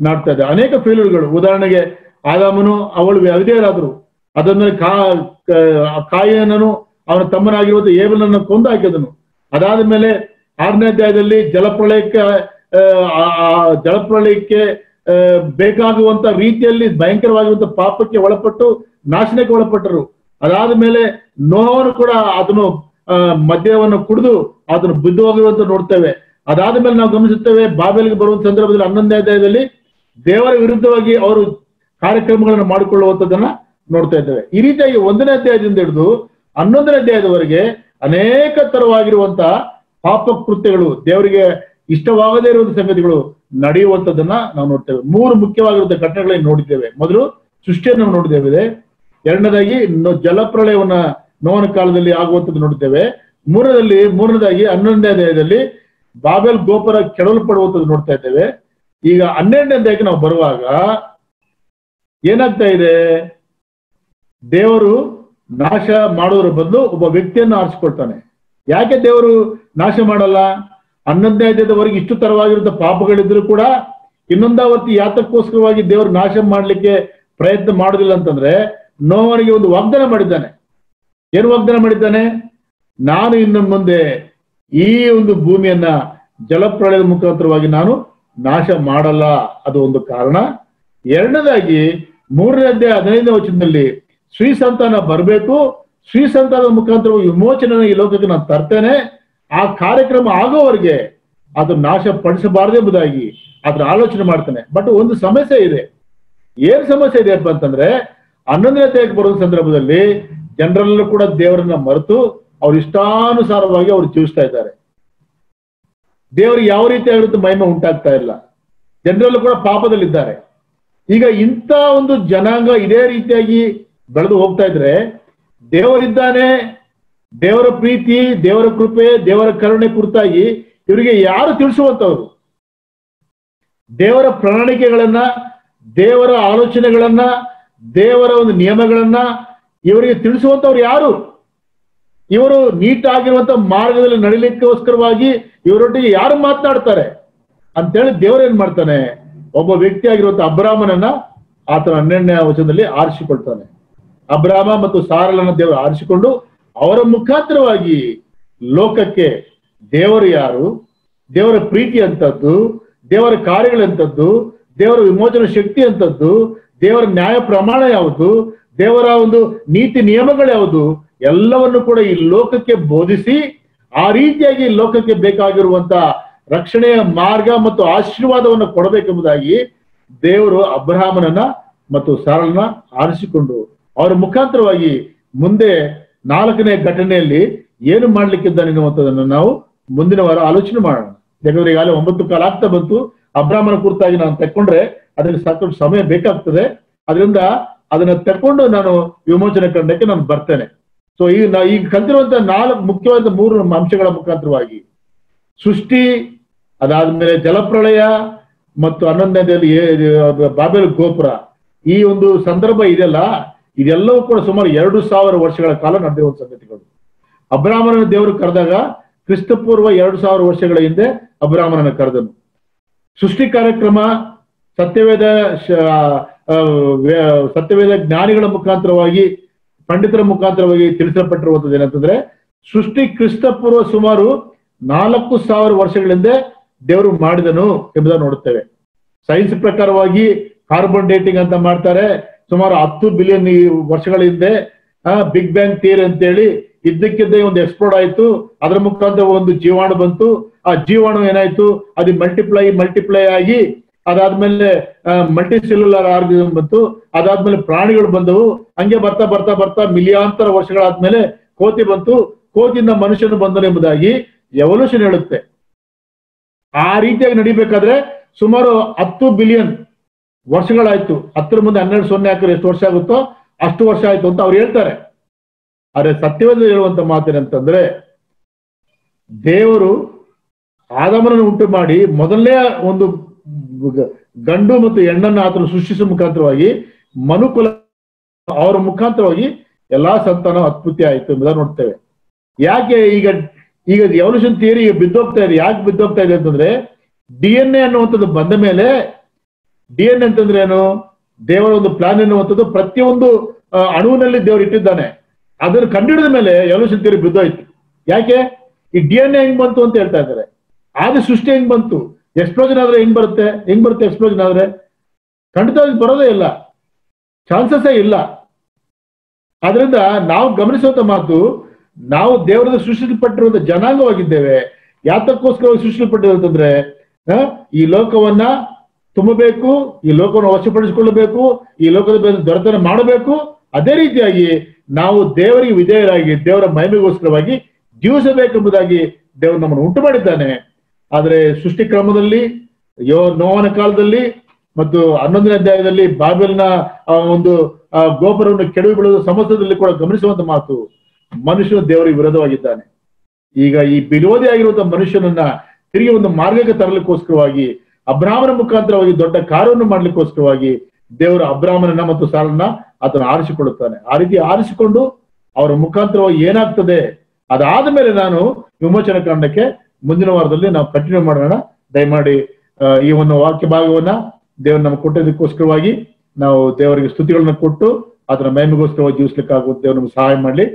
ನಾಡ್ತಾ ಇದೆ. ಅನೇಕ ಫೇಲ್ಯೂರ್ಗಳು ಉದಾಹರಣೆಗೆ ಆದಾಮನು, ಅವಳು ಯಾವುದೇರಾದ್ರು ಅದನ್ನ ಕಾ ಕಾಯನನು, ಅವನ ತಮ್ಮನಾಗಿರುವಂತ ಏಬಲನ್ನು ಕೊಂದು ಹಾಕಿದನು. ಅದಾದ ಮೇಲೆ ಆರನೇ ಅಧ್ಯಾಯದಲ್ಲಿ ಜಲಪ್ರಳಯಕ್ಕೆ ಜಲಪ್ರಳಯಕ್ಕೆ ಬೇಕಾಗುವಂತ ರೀತಿಯಲ್ಲಿ ಭಯಂಕರವಾಗಿರುವಂತ ಪಾಪಕ್ಕೆ ಒಳಪಟ್ಟು, ನಾಶನಕ್ಕೆ ಒಳಪಟ್ಟರು. ಅದಾದ ಮೇಲೆ ನೋವನ್ನು ಕೂಡ ಅದನ್ನು ಮದ್ಯವನ್ನು ಕುಡಿದು ಅದನ್ನು ಬಿದ್ದು ಹೋಗಿರುವಂತ ನೋಡ್ತೇವೆ. ಅದಾದ ಮೇಲೆ ನಾವು ಗಮನಿಸುತ್ತೇವೆ, ಬಾಬೆಲ್ಗೆ ಬರುವಂತ ಸಂದರ್ಭದಲ್ಲಿ ಹನ್ನೊಂದನೇ ಅಧ್ಯಾಯದಲ್ಲಿ ದೇವರ ವಿರುದ್ಧವಾಗಿ ಅವರು ಕಾರ್ಯಕ್ರಮಗಳನ್ನು ಮಾಡಿಕೊಳ್ಳುವಂತದನ್ನ ನೋಡ್ತಾ ಇದ್ದೇವೆ. ಈ ರೀತಿಯಾಗಿ ಒಂದನೇ ಅಧ್ಯಾಯದಿಂದ ಹಿಡಿದು ಹನ್ನೊಂದನೇ ಅಧ್ಯಾಯದವರೆಗೆ ಅನೇಕ ತರವಾಗಿರುವಂತ ಪಾಪ ಕೃತ್ಯಗಳು ದೇವರಿಗೆ ಇಷ್ಟವಾಗದೇ ಇರುವ ಸಂಗತಿಗಳು ನಡೆಯುವಂಥದ್ದನ್ನ ನಾವು ನೋಡ್ತೇವೆ. ಮೂರು ಮುಖ್ಯವಾಗಿರುವಂತಹ ಘಟನೆಗಳನ್ನು ನೋಡಿದ್ದೇವೆ. ಮೊದಲು ಸೃಷ್ಟಿಯನ್ನು ನಾವು ನೋಡಿದ್ದೇವೆ ಎರಡನೇದಾಗಿ ಜಲಪ್ರಳಯವನ್ನ ನೋವನ ಕಾಲದಲ್ಲಿ ಆಗುವಂಥದ್ದು ನೋಡಿದ್ದೇವೆ. ಮೂರನೇದಲ್ಲಿ, ಮೂರನೇದಾಗಿ ಹನ್ನೊಂದನೇ ಅಧ್ಯಾಯದಲ್ಲಿ ಬಾಬೆಲ್ ಗೋಪುರ ಕೆಡವಲ್ಪಡುವಂತದ್ದು ನೋಡ್ತಾ ಇದ್ದೇವೆ. ಈಗ ಹನ್ನೆರಡನೇ ಅಧ್ಯಾಯಕ್ಕೆ ನಾವು ಬರುವಾಗ ಏನಾಗ್ತಾ ಇದೆ? ದೇವರು ನಾಶ ಮಾಡೋದ್ರ ಬದಲು ಒಬ್ಬ ವ್ಯಕ್ತಿಯನ್ನು ಆರಿಸ್ಕೊಳ್ತಾನೆ. ಯಾಕೆ ದೇವರು ನಾಶ ಮಾಡಲ್ಲ? ಹನ್ನೊಂದನೇ ಅಧ್ಯಾಯದವರೆಗೆ ಇಷ್ಟು ತರವಾಗಿರುವಂತ ಪಾಪಗಳಿದ್ರು ಕೂಡ ಇನ್ನೊಂದಾವರ್ತಿ ಯಾತಕ್ಕೋಸ್ಕರವಾಗಿ ದೇವರು ನಾಶ ಮಾಡ್ಲಿಕ್ಕೆ ಪ್ರಯತ್ನ ಮಾಡೋದಿಲ್ಲ ಅಂತಂದ್ರೆ ನೋವನಿಗೆ ಒಂದು ವಾಗ್ದಾನ ಮಾಡಿದ್ದಾನೆ. ಏನು ವಾಗ್ದಾನ ಮಾಡಿದ್ದಾನೆ? ನಾನು ಇನ್ನು ಮುಂದೆ ಈ ಒಂದು ಭೂಮಿಯನ್ನ ಜಲಪ್ರಳಯದ ಮುಖಾಂತರವಾಗಿ ನಾನು ನಾಶ ಮಾಡಲ್ಲ. ಅದು ಒಂದು ಕಾರಣ. ಎರಡನೇದಾಗಿ ಮೂರನೇ ಅಧ್ಯಾಯ ಹದಿನೈದನೇ ವಚನದಲ್ಲಿ ಶ್ರೀ ಸಂತಾನ ಬರಬೇಕು. ಶ್ರೀ ಸಂತಾನದ ಮುಖಾಂತರ ವಿಮೋಚನೆ ಈ ಲೋಕಕ್ಕೆ ನಾನು ತರ್ತೇನೆ. ಆ ಕಾರ್ಯಕ್ರಮ ಆಗೋವರೆಗೆ ಅದು ನಾಶ ಪಡಿಸಬಾರದು ಎಂಬುದಾಗಿ ಅದ್ರ ಆಲೋಚನೆ ಮಾಡ್ತಾನೆ. ಬಟ್ ಒಂದು ಸಮಸ್ಯೆ ಇದೆ. ಏನ್ ಸಮಸ್ಯೆ ಇದೆ ಅಂತಂದ್ರೆ, ಹನ್ನೊಂದನೇ ತಾರೀಕು ಬರುವ ಸಂದರ್ಭದಲ್ಲಿ ಜನರಲ್ಲೂ ಕೂಡ ದೇವರನ್ನ ಮರೆತು ಅವ್ರ ಇಷ್ಟಾನುಸಾರವಾಗಿ ಅವ್ರು ಜೀವಿಸ್ತಾ ಇದ್ದಾರೆ. ದೇವರು ಯಾವ ರೀತಿ ಆಗಿರುತ್ತೆ ಮಹಿಮೆ ಉಂಟಾಗ್ತಾ ಇಲ್ಲ. ಜನರಲ್ಲೂ ಕೂಡ ಪಾಪದಲ್ಲಿದ್ದಾರೆ. ಈಗ ಇಂಥ ಒಂದು ಜನಾಂಗ ಇದೇ ರೀತಿಯಾಗಿ ಬೆಳೆದು ಹೋಗ್ತಾ ಇದ್ರೆ ದೇವರಿದ್ದಾನೆ ದೇವರ ಪ್ರೀತಿ, ದೇವರ ಕೃಪೆ, ದೇವರ ಕರುಣೆ ಕುರಿತಾಗಿ ಇವರಿಗೆ ಯಾರು ತಿಳಿಸುವಂತವ್ರು ದೇವರ ಪ್ರಣಾಳಿಕೆಗಳನ್ನ, ದೇವರ ಆಲೋಚನೆಗಳನ್ನ, ದೇವರ ಒಂದು ನಿಯಮಗಳನ್ನ ಇವರಿಗೆ ತಿಳಿಸುವಂತವ್ರು ಯಾರು? ಇವರು ನೀಟ್ ಆಗಿರುವಂತ ಮಾರ್ಗದಲ್ಲಿ ನಡೀಲಿಕ್ಕೋಸ್ಕರವಾಗಿ ಇವರೊಟ್ಟಿಗೆ ಯಾರು ಮಾತನಾಡ್ತಾರೆ? ಅಂತೇಳಿ ದೇವರು ಏನ್ ಮಾಡ್ತಾನೆ? ಒಬ್ಬ ವ್ಯಕ್ತಿ ಆಗಿರುವಂತ ಅಬ್ರಾಹ್ಮನನ್ನ ಆತನ ಹನ್ನೆರಡನೇ ವಚನದಲ್ಲಿ ಆರಿಸಿಕೊಳ್ತಾನೆ. ಅಬ್ರಾಹ್ಮ ಮತ್ತು ಸಾರಲನ್ನ ದೇವರು ಆರಿಸಿಕೊಂಡು ಅವರ ಮುಖಾಂತರವಾಗಿ ಲೋಕಕ್ಕೆ ದೇವರು ಯಾರು? ದೇವರ ಪ್ರೀತಿ ಅಂತದ್ದು ದೇವರ ಕಾರ್ಯಗಳಂತದ್ದು ದೇವರ ವಿಮೋಚನ ಶಕ್ತಿ ಅಂತದ್ದು ದೇವರ ನ್ಯಾಯ ಪ್ರಮಾಣ ಯಾವುದು, ದೇವರ ಒಂದು ನೀತಿ ನಿಯಮಗಳು ಯಾವುದು, ಎಲ್ಲವನ್ನು ಕೂಡ ಈ ಲೋಕಕ್ಕೆ ಬೋಧಿಸಿ ಆ ರೀತಿಯಾಗಿ ಲೋಕಕ್ಕೆ ಬೇಕಾಗಿರುವಂತ ರಕ್ಷಣೆಯ ಮಾರ್ಗ ಮತ್ತು ಆಶೀರ್ವಾದವನ್ನು ಕೊಡಬೇಕೆಂಬುದಾಗಿ ದೇವರು ಅಬ್ರಹಾಮನನ್ನ ಮತ್ತು ಸಾರಳನ್ನ ಆರಿಸಿಕೊಂಡು ಅವರ ಮುಖಾಂತರವಾಗಿ ಮುಂದೆ ನಾಲ್ಕನೇ ಘಟನೆಯಲ್ಲಿ ಏನು ಮಾಡ್ಲಿಕ್ಕಿದ್ದಾನೆ ಎನ್ನುವಂಥದ್ದನ್ನು ನಾವು ಮುಂದಿನ ವಾರ ಆಲೋಚನೆ ಮಾಡೋಣ. ಯಾಕಂದ್ರೆ ಈಗಾಗಲೇ ಒಂಬತ್ತು ಕಾಲ ಆಗ್ತಾ ಬಂತು. ಅಬ್ರಾಹ್ಮಣ ಕುರಿತಾಗಿ ನಾನು ತಕ್ಕೊಂಡ್ರೆ ಅದಕ್ಕೆ ಸಾಕಷ್ಟು ಸಮಯ ಬೇಕಾಗ್ತದೆ. ಅದರಿಂದ ಅದನ್ನ ತಕ್ಕೊಂಡು ನಾನು ವಿಮೋಚನೆ ಕಂಡಕ್ಕೆ ನಾನು ಬರ್ತೇನೆ. ಸೊ ಈಗ ನಾ ಈಗ ಕಲ್ತಿರುವಂತ ನಾಲ್ಕು ಮುಖ್ಯವಾದ ಮೂರು ಅಂಶಗಳ ಮುಖಾಂತರವಾಗಿ ಸೃಷ್ಟಿ, ಅದಾದ್ಮೇಲೆ ಜಲಪ್ರಳಯ ಮತ್ತು ಹನ್ನೊಂದನೇದಲ್ಲಿ ಬಾಬೆಲ್ ಗೋಪುರ. ಈ ಒಂದು ಸಂದರ್ಭ ಇದೆಯಲ್ಲ ಇದೆಲ್ಲವೂ ಕೂಡ ಸುಮಾರು ಎರಡು ಸಾವಿರ ವರ್ಷಗಳ ಕಾಲ ನಡೆದಿರುವ ಸಂಗತಿಗಳು. ಅಬ್ರಾಹ್ಮಣನ ದೇವರು ಕರೆದಾಗ ಕ್ರಿಸ್ತಪೂರ್ವ ಎರಡು ಸಾವಿರ ವರ್ಷಗಳ ಹಿಂದೆ ಅಬ್ರಾಹ್ಮಣನ ಕರೆದನು. ಸೃಷ್ಟಿ ಕಾರ್ಯಕ್ರಮ ಸತ್ಯವೇದ ಸತ್ಯವೇದ ಜ್ಞಾನಿಗಳ ಮುಖಾಂತರವಾಗಿ, ಪಂಡಿತರ ಮುಖಾಂತರವಾಗಿ ತಿಳಿಸಲ್ಪಟ್ಟಿರುವಂತದ್ದು ಏನಂತಂದ್ರೆ, ಸೃಷ್ಟಿ ಕ್ರಿಸ್ತಪೂರ್ವ ಸುಮಾರು ನಾಲ್ಕು ಸಾವಿರ ವರ್ಷಗಳ ಹಿಂದೆ ದೇವರು ಮಾಡಿದನು ಎಂಬುದನ್ನು ನೋಡುತ್ತೇವೆ. ಸೈನ್ಸ್ ಪ್ರಕಾರವಾಗಿ ಕಾರ್ಬನ್ ಡೇಟಿಂಗ್ ಅಂತ ಮಾಡ್ತಾರೆ ಸುಮಾರು ಹತ್ತು ಬಿಲಿಯನ್ ವರ್ಷಗಳ ಹಿಂದೆ ಬಿಗ್ ಬ್ಯಾಂಗ್ ಥಿಯರಿ ಅಂತೇಳಿ ಇದ್ದಕ್ಕಿದ್ದೇ ಒಂದು ಎಕ್ಸ್ಪ್ಲೋರ್ಡ್ ಆಯ್ತು. ಅದರ ಮುಖಾಂತರ ಒಂದು ಜೀವಾಣು ಬಂತು. ಆ ಜೀವಾಣು ಏನಾಯ್ತು? ಅದು ಮಲ್ಟಿಪ್ಲೈ ಮಲ್ಟಿಪ್ಲೈ ಆಗಿ ಅದಾದ್ಮೇಲೆ ಮಲ್ಟಿ ಸೆಲ್ಯುಲರ್ ಆರ್ಗಿಸಮ್ ಬಂತು. ಅದಾದ್ಮೇಲೆ ಪ್ರಾಣಿಗಳು ಬಂದವು. ಹಂಗೆ ಬರ್ತಾ ಬರ್ತಾ ಬರ್ತಾ ಮಿಲಿಯಾಂತರ ವರ್ಷಗಳಾದ್ಮೇಲೆ ಕೋತಿ ಬಂತು. ಕೋತಿಯಿಂದ ಮನುಷ್ಯನು ಬಂದನು ಎಂಬುದಾಗಿ ಎವಲ್ಯೂಷನ್ ಹೇಳುತ್ತೆ. ಆ ರೀತಿಯಾಗಿ ನಡಿಬೇಕಾದ್ರೆ ಸುಮಾರು ಹತ್ತು ಬಿಲಿಯನ್ ವರ್ಷಗಳಾಯ್ತು. ಹತ್ತರ ಮುಂದೆ ಹನ್ನೆರಡು ಸೊನ್ನೆ ಹಾಕಿದ್ರೆ ಎಷ್ಟು ವರ್ಷ ಆಗುತ್ತೋ ಅಷ್ಟು ವರ್ಷ ಆಯ್ತು ಅಂತ ಅವ್ರು ಹೇಳ್ತಾರೆ. ಆದ್ರೆ ಸತ್ಯವಾದ ಹೇಳುವಂತ ಮಾತೇನಂತಂದ್ರೆ, ದೇವರು ಆದಮನನ್ನು ಉಂಟು ಮಾಡಿ ಮೊದಲನೇ ಒಂದು ಗಂಡು ಮತ್ತು ಹೆಣ್ಣನ್ನು ಆತನು ಸೃಷ್ಟಿಸುವ ಮುಖಾಂತರವಾಗಿ ಮನುಕುಲ ಅವರ ಮುಖಾಂತರವಾಗಿ ಎಲ್ಲಾ ಸಂತಾನ ಅತ್ಪತ್ತಿ ಆಯ್ತು ಎಂಬುದನ್ನು ನೋಡ್ತೇವೆ. ಯಾಕೆ ಈಗ ಈಗ ಎವಲ್ಯೂಷನ್ ಥಿಯರಿ ಬಿದ್ದೋಗ್ತಾ ಇದೆ, ಯಾಕೆ ಬಿದ್ದೋಗ್ತಾ ಇದೆ ಅಂತಂದ್ರೆ, ಡಿ ಎನ್ ಎ ಅನ್ನುವಂಥದ್ದು ಬಂದ ಮೇಲೆ ಡಿ ಎನ್ ಅಂತಂದ್ರೆ ಏನು? ದೇವರ ಒಂದು ಪ್ಲಾನ್ ಎನ್ನುವಂಥದ್ದು ಪ್ರತಿಯೊಂದು ಅಣುವಿನಲ್ಲಿ ದೇವರು ಇಟ್ಟಿದ್ದಾನೆ. ಅದನ್ನು ಕಂಡುಹಿಡಿದ ಮೇಲೆ ಎವಲ್ಯೂಷನ್ ಥಿಯರಿ ಬಿದ್ದೋಯ್ತು. ಯಾಕೆ? ಈ ಡಿ ಎನ್ ಎ ಹೆಂಗ್ ಬಂತು ಅಂತ ಹೇಳ್ತಾ ಇದ್ದಾರೆ. ಆದ್ರೆ ಸೃಷ್ಟಿ ಹೆಂಗ್ ಬಂತು? ಎಕ್ಸ್ಪ್ಲೋಜನ್ ಆದ್ರೆ ಹೆಂಗ್ ಬರುತ್ತೆ? ಹೆಂಗ್ ಬರುತ್ತೆ ಎಕ್ಸ್ಪ್ಲೋಜನ್ ಆದ್ರೆ? ಖಂಡಿತ ಬರೋದೇ ಇಲ್ಲ. ಚಾನ್ಸಸ್ಸೇ ಇಲ್ಲ. ಆದ್ರಿಂದ ನಾವು ಗಮನಿಸುವಂತ ಮಾತು, ನಾವು ದೇವರದ ಸೃಷ್ಟಿಸಲ್ಪಟ್ಟಿರುವಂತ ಜನಾಂಗವಾಗಿದ್ದೇವೆ. ಯಾತಕ್ಕೋಸ್ಕರವಾಗಿ ಸೃಷ್ಟಿಸಲ್ಪಟ್ಟಿರುವಂತಂದ್ರೆ ಈ ಲೋಕವನ್ನ ತುಂಬಬೇಕು, ಈ ಲೋಕವನ್ನು ವಶಪಡಿಸಿಕೊಳ್ಳಬೇಕು, ಈ ಲೋಕದ ಮೇಲೆ ದೊರೆತನ ಮಾಡಬೇಕು. ಅದೇ ರೀತಿಯಾಗಿ ನಾವು ದೇವರಿಗೆ ವಿಧೇಯರಾಗಿ, ದೇವರ ಮಹಿಮೆಗೋಸ್ಕರವಾಗಿ ಜೀವಿಸಬೇಕೆಂಬುದಾಗಿ ದೇವರು ನಮ್ಮನ್ನು ಉಂಟು ಮಾಡಿದ್ದಾನೆ ಆದರೆ ಸೃಷ್ಟಿ ಕ್ರಮದಲ್ಲಿ, ಯೋ ನೋವನ ಕಾಲದಲ್ಲಿ ಮತ್ತು ಹನ್ನೊಂದನೇ ಅಧ್ಯಾಯದಲ್ಲಿ ಬಾಬೆಲ್ನ ಒಂದು ಗೋಪುರವನ್ನು ಕೆಡವಿ ಬೀಳುವ ಸಮಸ್ಯೆದಲ್ಲಿ ಕೂಡ ಗಮನಿಸುವಂತ ಮಾತು, ಮನುಷ್ಯನು ದೇವರಿಗೆ ವಿರೋಧವಾಗಿದ್ದಾನೆ. ಈಗ ಈ ವಿರೋಧಿ ಆಗಿರುವಂತಹ ಮನುಷ್ಯನನ್ನ ತಿರುಗಿ ಒಂದು ಮಾರ್ಗಕ್ಕೆ ತರಲಿಕ್ಕೋಸ್ಕರವಾಗಿ ಅಬ್ರಾಹ್ಮನ ಮುಖಾಂತರವಾಗಿ ದೊಡ್ಡ ಕಾರ್ಯವನ್ನು ಮಾಡ್ಲಿಕ್ಕೋಸ್ಕರವಾಗಿ ದೇವರು ಅಬ್ರಾಹ್ಮನನ್ನ ಮತ್ತು ಸಾಲನ್ನ ಆತನ ಆರಿಸಿಕೊಳ್ಳುತ್ತಾನೆ. ಆ ರೀತಿ ಆರಿಸಿಕೊಂಡು ಅವರ ಮುಖಾಂತರವಾಗಿ ಏನಾಗ್ತದೆ? ಅದಾದ ಮೇಲೆ ನಾನು ವಿಮೋಚನ ಕಾಂಡಕ್ಕೆ ಮುಂದಿನ ವಾರದಲ್ಲಿ ನಾವು ಕಂಟಿನ್ಯೂ ಮಾಡೋಣ. ದಯಮಾಡಿ ಈ ಒಂದು ವಾಕ್ಯ ಭಾಗವನ್ನ ದೇವರು ನಮ್ಗೆ ಕೊಟ್ಟದಕ್ಕೋಸ್ಕರವಾಗಿ ನಾವು ದೇವರಿಗೆ ಸ್ತುತಿಗಳನ್ನ ಕೊಟ್ಟು ಅದರ ಮಹಿಮೆಗೋಸ್ಕರವಾಗಿ ಜೀವಿಸ್ಲಿಕ್ಕಾಗುವ ದೇವರು ನಮ್ಗೆ ಸಹಾಯ ಮಾಡಲಿ.